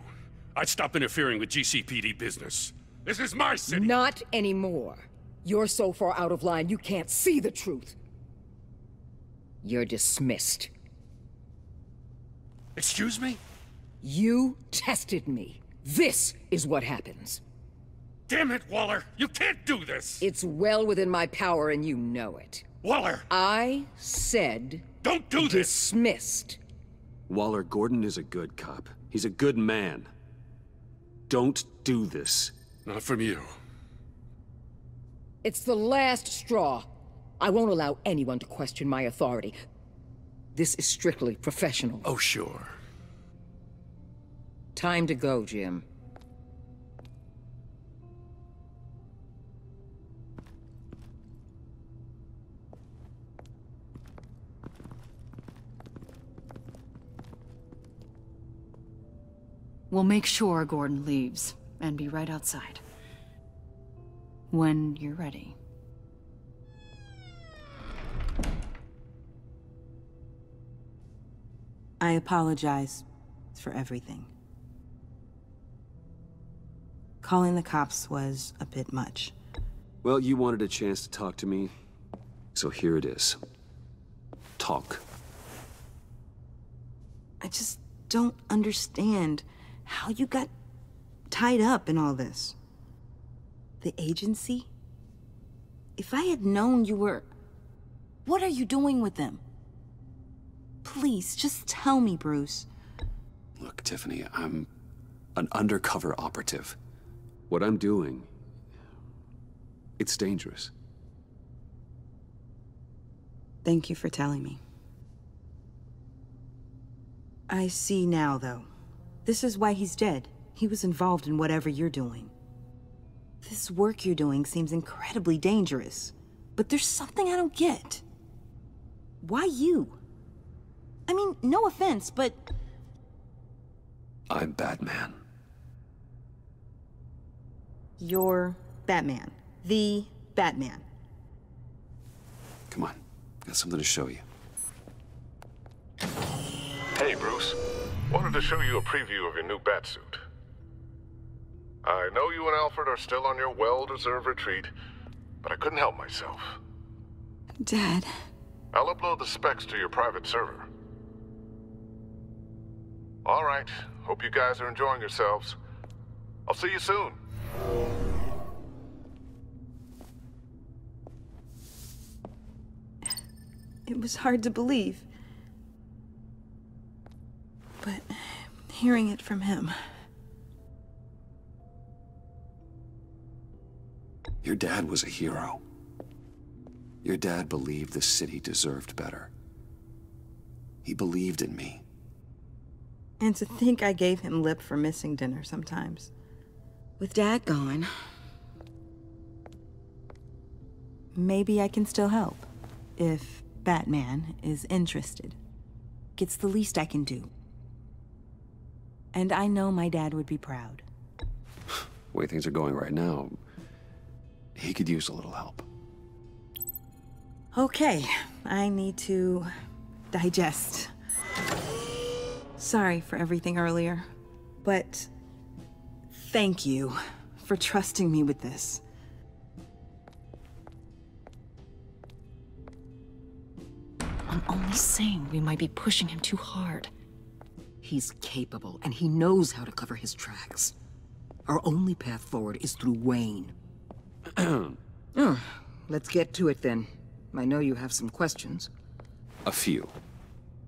I'd stop interfering with GCPD business. This is my city. Not anymore. You're so far out of line, you can't see the truth. You're dismissed. Excuse me? You tested me. This is what happens. Damn it, Waller! You can't do this! It's well within my power and you know it. Waller! I said... Don't do this! Dismissed. Waller, Gordon is a good cop. He's a good man. Don't do this. Not from you. It's the last straw. I won't allow anyone to question my authority. This is strictly professional. Oh, sure. Time to go, Jim. We'll make sure Gordon leaves, and be right outside. When you're ready. I apologize for everything. Calling the cops was a bit much. Well, you wanted a chance to talk to me, so here it is. Talk. I just don't understand how you got tied up in all this. The agency? If I had known you were... What are you doing with them? Please, just tell me, Bruce. Look, Tiffany, I'm an undercover operative. What I'm doing, it's dangerous. Thank you for telling me. I see now, though. This is why he's dead. He was involved in whatever you're doing. This work you're doing seems incredibly dangerous. But there's something I don't get. Why you? I mean, no offense, but... I'm Batman. You're Batman. The Batman. Come on, got something to show you. Hey, Bruce. Wanted to show you a preview of your new batsuit. I know you and Alfred are still on your well-deserved retreat, but I couldn't help myself. Dad. I'll upload the specs to your private server. All right. Hope you guys are enjoying yourselves. I'll see you soon. It was hard to believe. But hearing it from him... Your dad was a hero. Your dad believed the city deserved better. He believed in me. And to think I gave him lip for missing dinner sometimes. With Dad gone... Maybe I can still help. If Batman is interested. It's the least I can do. And I know my dad would be proud. The way things are going right now, he could use a little help. Okay, I need to digest. Sorry for everything earlier, but thank you for trusting me with this. I'm only saying we might be pushing him too hard. He's capable, and he knows how to cover his tracks. Our only path forward is through Wayne. oh, let's get to it then. I know you have some questions. A few.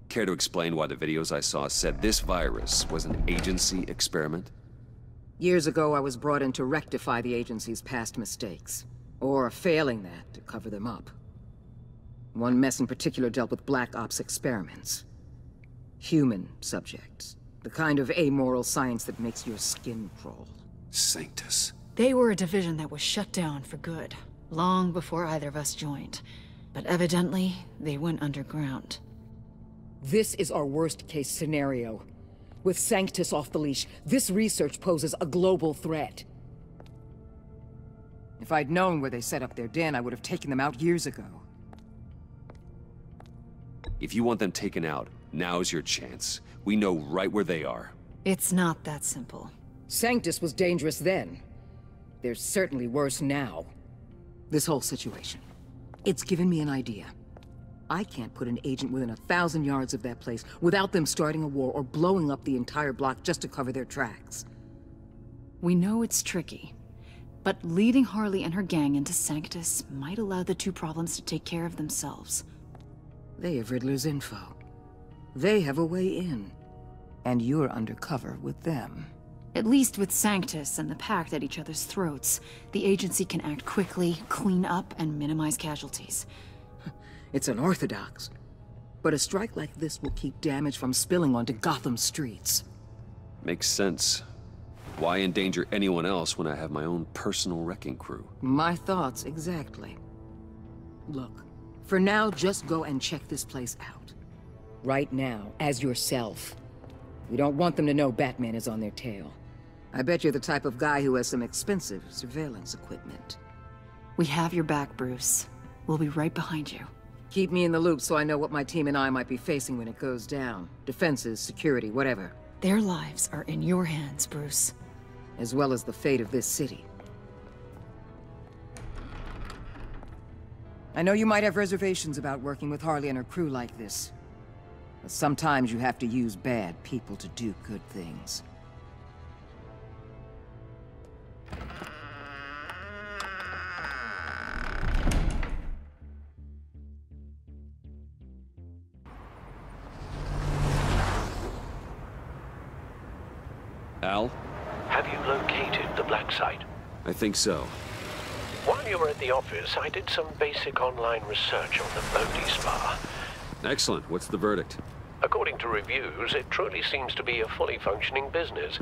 Care to explain why the videos I saw said this virus was an agency experiment? Years ago, I was brought in to rectify the agency's past mistakes. Or, failing that, to cover them up. One mess in particular dealt with Black Ops experiments. Human subjects. The kind of amoral science that makes your skin crawl. Sanctus. They were a division that was shut down for good, long before either of us joined. But evidently, they went underground. This is our worst case scenario. With Sanctus off the leash, this research poses a global threat. If I'd known where they set up their den, I would have taken them out years ago. If you want them taken out, now's your chance. We know right where they are. It's not that simple. Sanctus was dangerous then. They're certainly worse now. This whole situation. It's given me an idea. I can't put an agent within a thousand yards of that place without them starting a war or blowing up the entire block just to cover their tracks. We know it's tricky, but leading Harley and her gang into Sanctus might allow the two problems to take care of themselves. They have Riddler's info. They have a way in. And you're undercover with them. At least with Sanctus and the Pact at each other's throats, the agency can act quickly, clean up, and minimize casualties. It's unorthodox. But a strike like this will keep damage from spilling onto Gotham streets. Makes sense. Why endanger anyone else when I have my own personal wrecking crew? My thoughts, exactly. Look, for now, just go and check this place out. Right now, as yourself. We don't want them to know Batman is on their tail. I bet you're the type of guy who has some expensive surveillance equipment. We have your back, Bruce. We'll be right behind you. Keep me in the loop so I know what my team and I might be facing when it goes down. Defenses, security, whatever. Their lives are in your hands, Bruce. As well as the fate of this city. I know you might have reservations about working with Harley and her crew like this. But sometimes you have to use bad people to do good things. Al? Have you located the black site? I think so. While you were at the office, I did some basic online research on the Bodhi Spa. Excellent. What's the verdict? According to reviews, it truly seems to be a fully functioning business,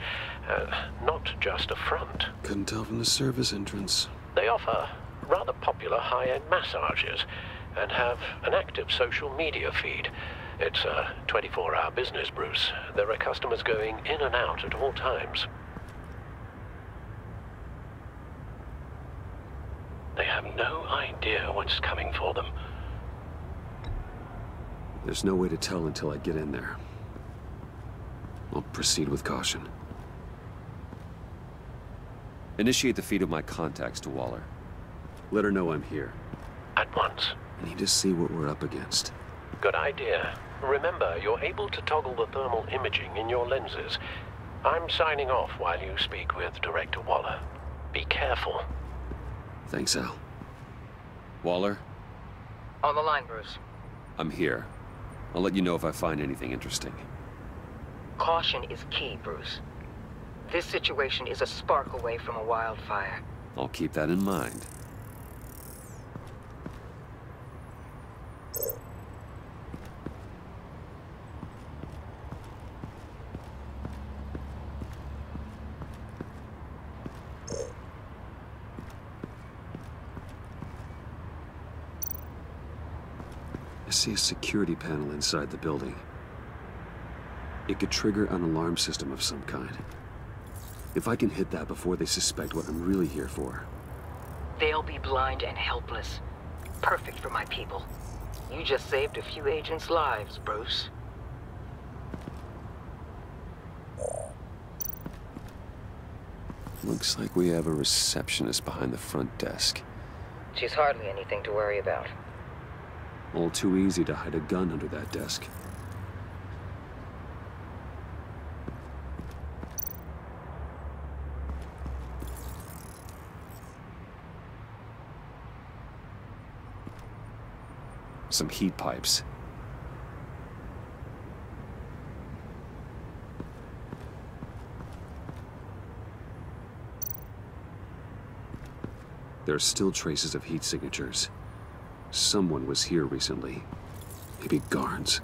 uh, not just a front. Couldn't tell from the service entrance. They offer rather popular high-end massages and have an active social media feed. It's a 24-hour business, Bruce. There are customers going in and out at all times. They have no idea what's coming for them. There's no way to tell until I get in there. I'll proceed with caution. Initiate the feed of my contacts to Waller. Let her know I'm here. At once. I need to see what we're up against. Good idea. Remember, you're able to toggle the thermal imaging in your lenses. I'm signing off while you speak with Director Waller. Be careful. Thanks, Al. Waller, On the line, Bruce. I'm here. I'll let you know if I find anything interesting. Caution is key, Bruce. This situation is a spark away from a wildfire. I'll keep that in mind. See a security panel inside the building. It could trigger an alarm system of some kind. If I can hit that before they suspect what I'm really here for, They'll be blind and helpless. Perfect for my people. You just saved a few agents' lives, Bruce. looks like we have a receptionist behind the front desk. She's hardly anything to worry about. All too easy to hide a gun under that desk. Some heat pipes. There are still traces of heat signatures. Someone was here recently. Maybe Garns.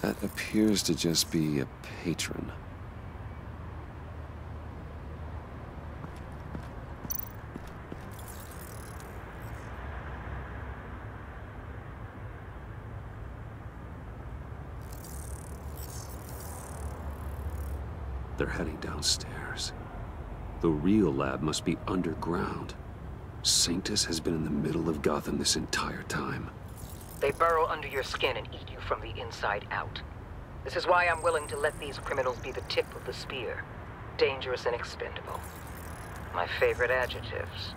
That appears to just be a patron. They're heading downstairs. The real lab must be underground. Sanctus has been in the middle of Gotham this entire time. They burrow under your skin and eat you from the inside out. This is why I'm willing to let these criminals be the tip of the spear. Dangerous and expendable. My favorite adjectives.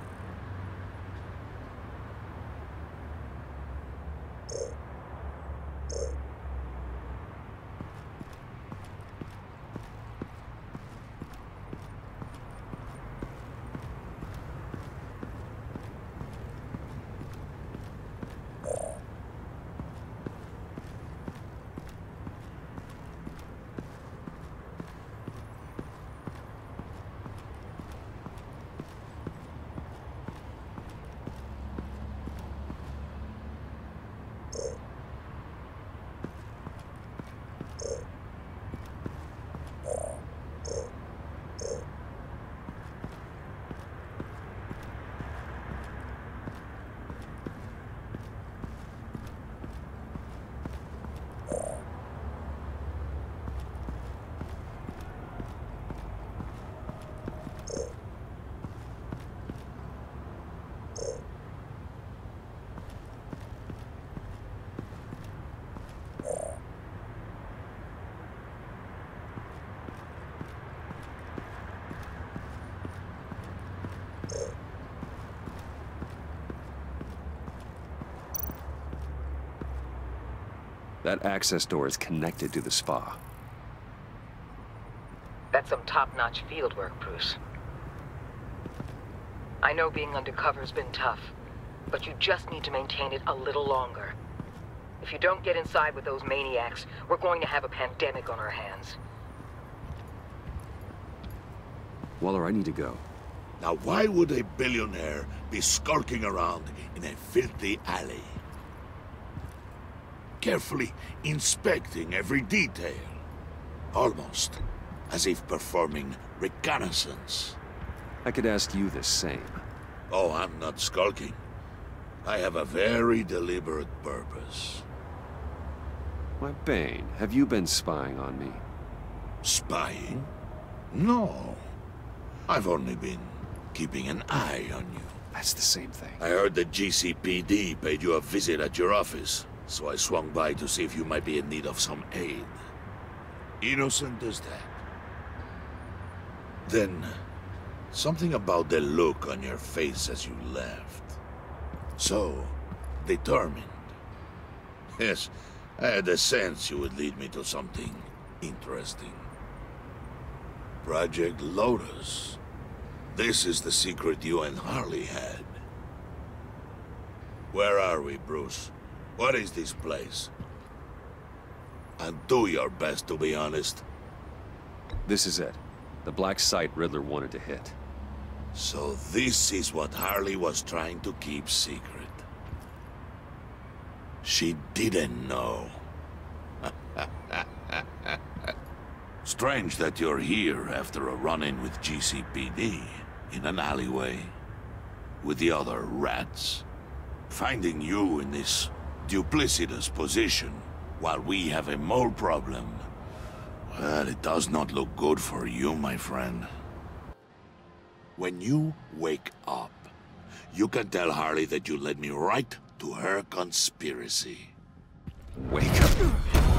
That access door is connected to the spa. That's some top-notch field work, Bruce. I know being undercover's been tough, but you just need to maintain it a little longer. If you don't get inside with those maniacs, we're going to have a pandemic on our hands. Waller, I need to go. Now why would a billionaire be skulking around in a filthy alley? Carefully inspecting every detail. Almost as if performing reconnaissance. I could ask you the same. Oh, I'm not skulking. I have a very deliberate purpose. Why, Bane, have you been spying on me? Spying? No. I've only been keeping an eye on you. That's the same thing. I heard the GCPD paid you a visit at your office, so I swung by to see if you might be in need of some aid. Innocent as that. Then, something about the look on your face as you left. So, determined. Yes, I had a sense you would lead me to something interesting. Project Lotus. This is the secret you and Harley had. Where are we, Bruce? What is this place? And do your best to be honest. This is it. The black site Riddler wanted to hit. So this is what Harley was trying to keep secret. She didn't know. Strange that you're here after a run-in with GCPD, in an alleyway, with the other rats. Finding you in this duplicitous position, while we have a mole problem, well, it does not look good for you, my friend. When you wake up, you can tell Harley that you led me right to her conspiracy. Wake up.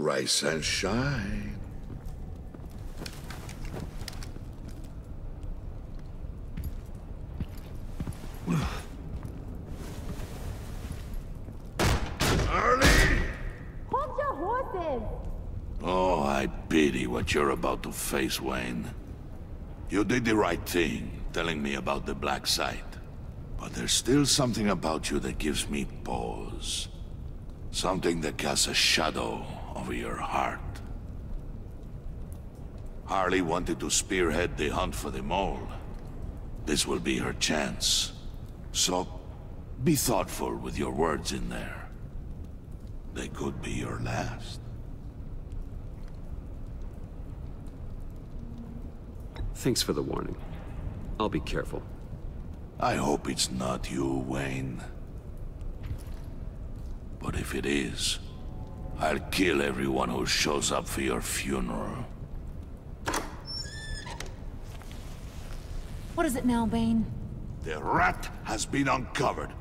Rise and shine. Harley! Hold your horses! Oh, I pity what you're about to face, Wayne. You did the right thing, telling me about the black site. But there's still something about you that gives me pause. Something that casts a shadow over your heart. Harley wanted to spearhead the hunt for the mole. This will be her chance. So, be thoughtful with your words in there. They could be your last. Thanks for the warning. I'll be careful. I hope it's not you, Wayne. But if it is, I'll kill everyone who shows up for your funeral. What is it now, Bane? The rat has been uncovered.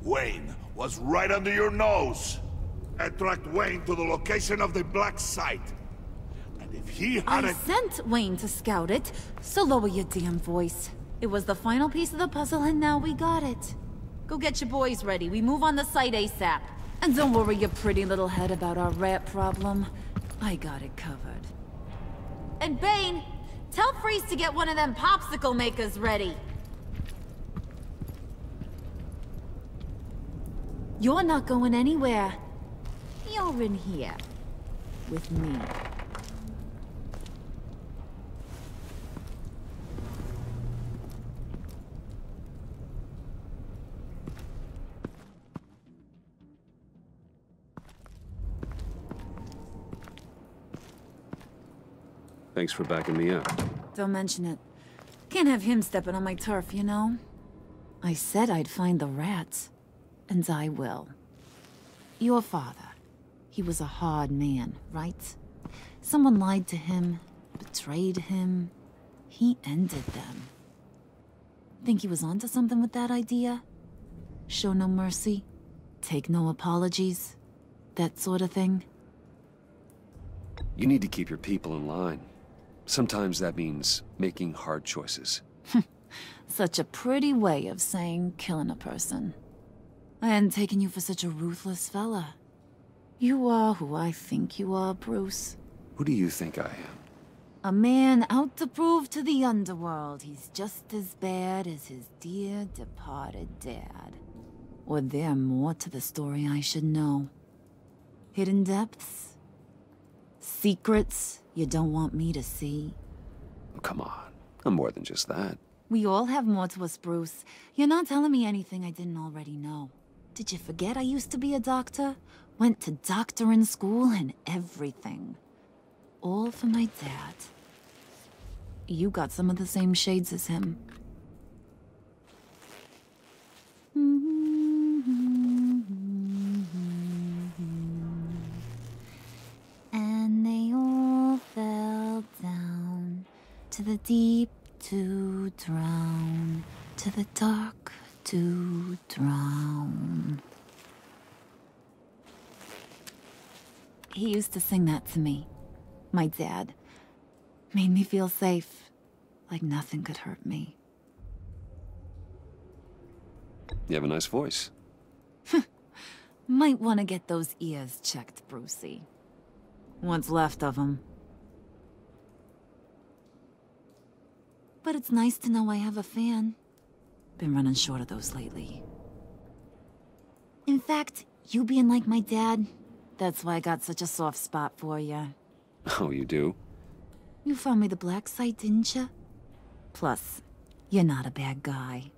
Wayne was right under your nose. I tracked Wayne to the location of the black site. And if he had I a... sent Wayne to scout it, so lower your damn voice. It was the final piece of the puzzle, and now we got it. Go get your boys ready. We move on the site ASAP. And don't worry your pretty little head about our rat problem. I got it covered. And Bane, tell Freeze to get one of them popsicle makers ready. You're not going anywhere. You're in here. With me. Thanks for backing me up. Don't mention it. Can't have him stepping on my turf, you know? I said I'd find the rats. And I will. Your father. He was a hard man, right? Someone lied to him, betrayed him. He ended them. Think he was onto something with that idea? Show no mercy? Take no apologies? That sort of thing? You need to keep your people in line. Sometimes that means making hard choices. Such a pretty way of saying killing a person. I hadn't taken you for such a ruthless fella. You are who I think you are, Bruce. Who do you think I am? A man out to prove to the underworld he's just as bad as his dear departed dad. Or there more to the story I should know? Hidden depths? Secrets you don't want me to see? Come on. I'm more than just that. We all have more to us, Bruce. You're not telling me anything I didn't already know. Did you forget I used to be a doctor? Went to doctoring school and everything. All for my dad. You got some of the same shades as him. And down to the deep to drown, to the dark to drown. He used to sing that to me. My dad. Made me feel safe. Like nothing could hurt me. You have a nice voice. Might want to get those ears checked, Brucey. What's left of them. But it's nice to know I have a fan. Been running short of those lately. In fact, you being like my dad, that's why I got such a soft spot for you. Oh, you do? You found me the black site, didn't you? Plus, you're not a bad guy.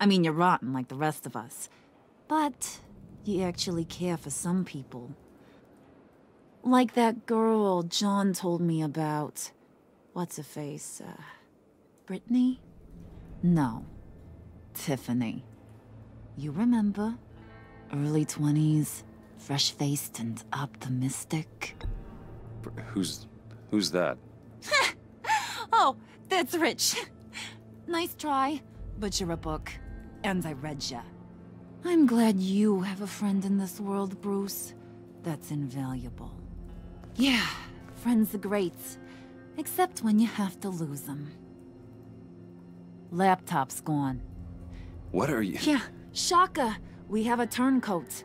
I mean, you're rotten like the rest of us. But you actually care for some people. Like that girl John told me about. What's her face? Uh, Brittany? No. Tiffany. You remember? Early 20s, fresh faced and optimistic. Who's... who's that? Oh, that's Rich. nice try, but you're a book. And I read ya. I'm glad you have a friend in this world, Bruce. That's invaluable. Yeah, friends are great. Except when you have to lose them. Laptop's gone. What are you... Yeah, Shaka. We have a turncoat.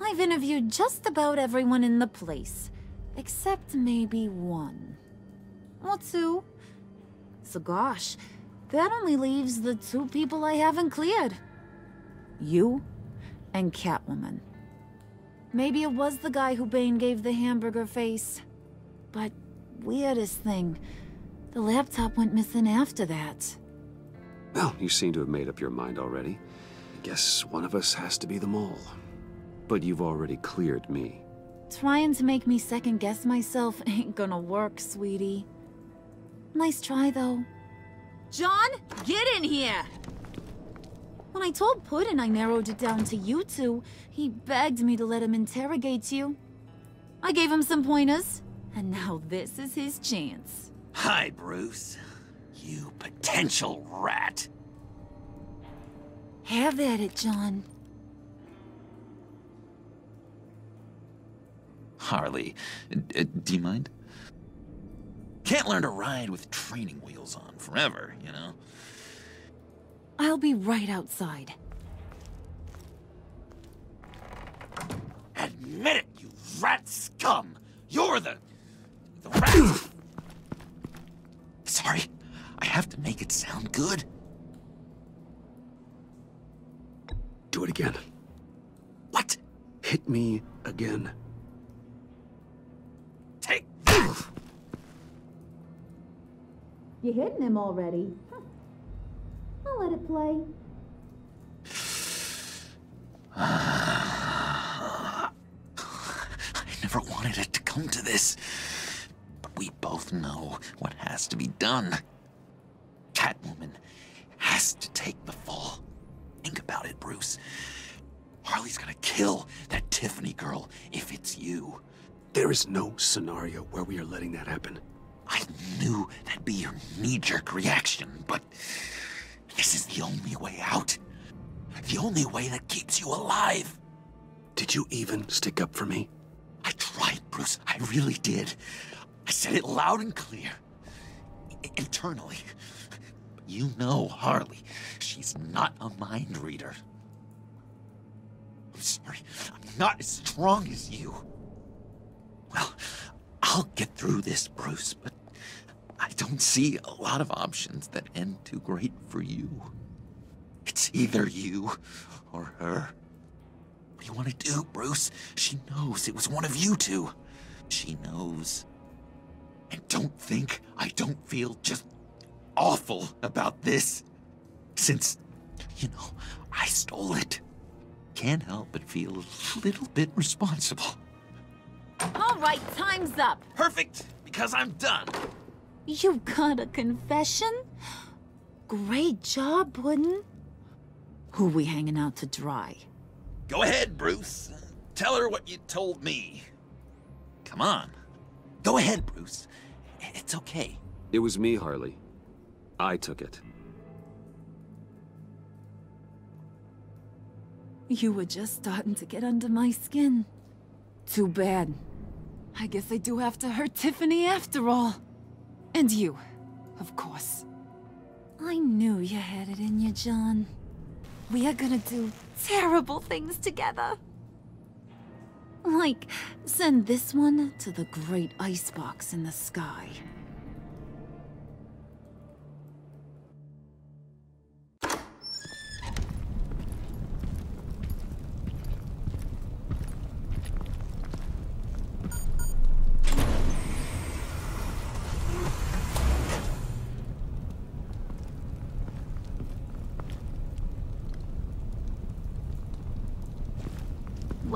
I've interviewed just about everyone in the place. Except maybe one. Or two. So gosh, that only leaves the two people I haven't cleared. You and Catwoman. Maybe it was the guy who Bane gave the hamburger face. But weirdest thing, the laptop went missing after that. Well, you seem to have made up your mind already. I guess one of us has to be the mole. But you've already cleared me. Trying to make me second guess myself ain't gonna work, sweetie. Nice try, though. John, get in here! When I told Puddin' I narrowed it down to you two, he begged me to let him interrogate you. I gave him some pointers, and now this is his chance. Hi, Bruce. You potential rat. Have at it, John. Harley, uh, do you mind? Can't learn to ride with training wheels on forever, you know? I'll be right outside. Admit it, you rat scum! You're the... the rat! Sorry, I have to make it sound good. Do it again. What? Hit me again. Take You're hitting him already? Huh. I'll let it play. I never wanted it to come to this. But we both know what has to be done. Catwoman has to take the fall. Think about it, Bruce. Harley's gonna kill that Tiffany girl if it's you. There is no scenario where we are letting that happen. I knew that'd be your knee-jerk reaction, but this is the only way out. The only way that keeps you alive. Did you even stick up for me? I tried, Bruce. I really did. I said it loud and clear. I internally. You know Harley. She's not a mind reader. I'm sorry. I'm not as strong as you. Well, I'll get through this, Bruce, but I don't see a lot of options that end too great for you. It's either you or her. What do you want to do, Bruce? She knows it was one of you two. She knows. And don't think I don't feel just awful about this. Since, you know, I stole it. Can't help but feel a little bit responsible. All right, time's up. Perfect, because I'm done. You got a confession? Great job, Puddin'. Who we hanging out to dry? Go ahead, Bruce. Tell her what you told me. Come on. Go ahead, Bruce. It's okay. It was me, Harley. I took it. You were just starting to get under my skin. Too bad. I guess I do have to hurt Tiffany after all. And you, of course. I knew you had it in you, John. We are gonna do terrible things together. Like, send this one to the great icebox in the sky.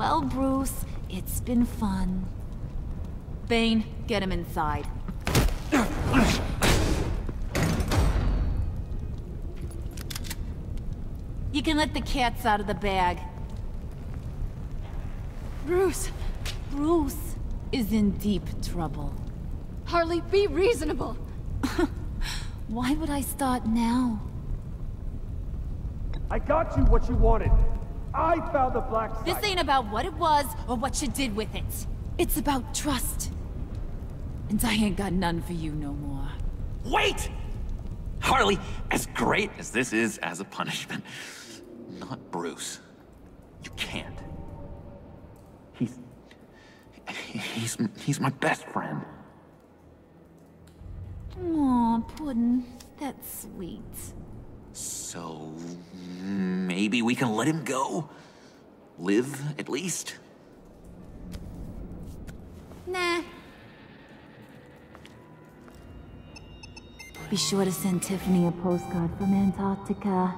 Well, Bruce, it's been fun. Bane, get him inside. You can let the cats out of the bag. Bruce! Bruce is in deep trouble. Harley, be reasonable! Why would I start now? I got you what you wanted. I found the black site. This ain't about what it was or what you did with it. It's about trust. And I ain't got none for you no more. Wait! Harley, as great as this is as a punishment, not Bruce. You can't. He's... He's... he's my best friend. Aw, Puddin', that's sweet. So... maybe we can let him go? Live, at least? Nah. Be sure to send Tiffany a postcard from Antarctica.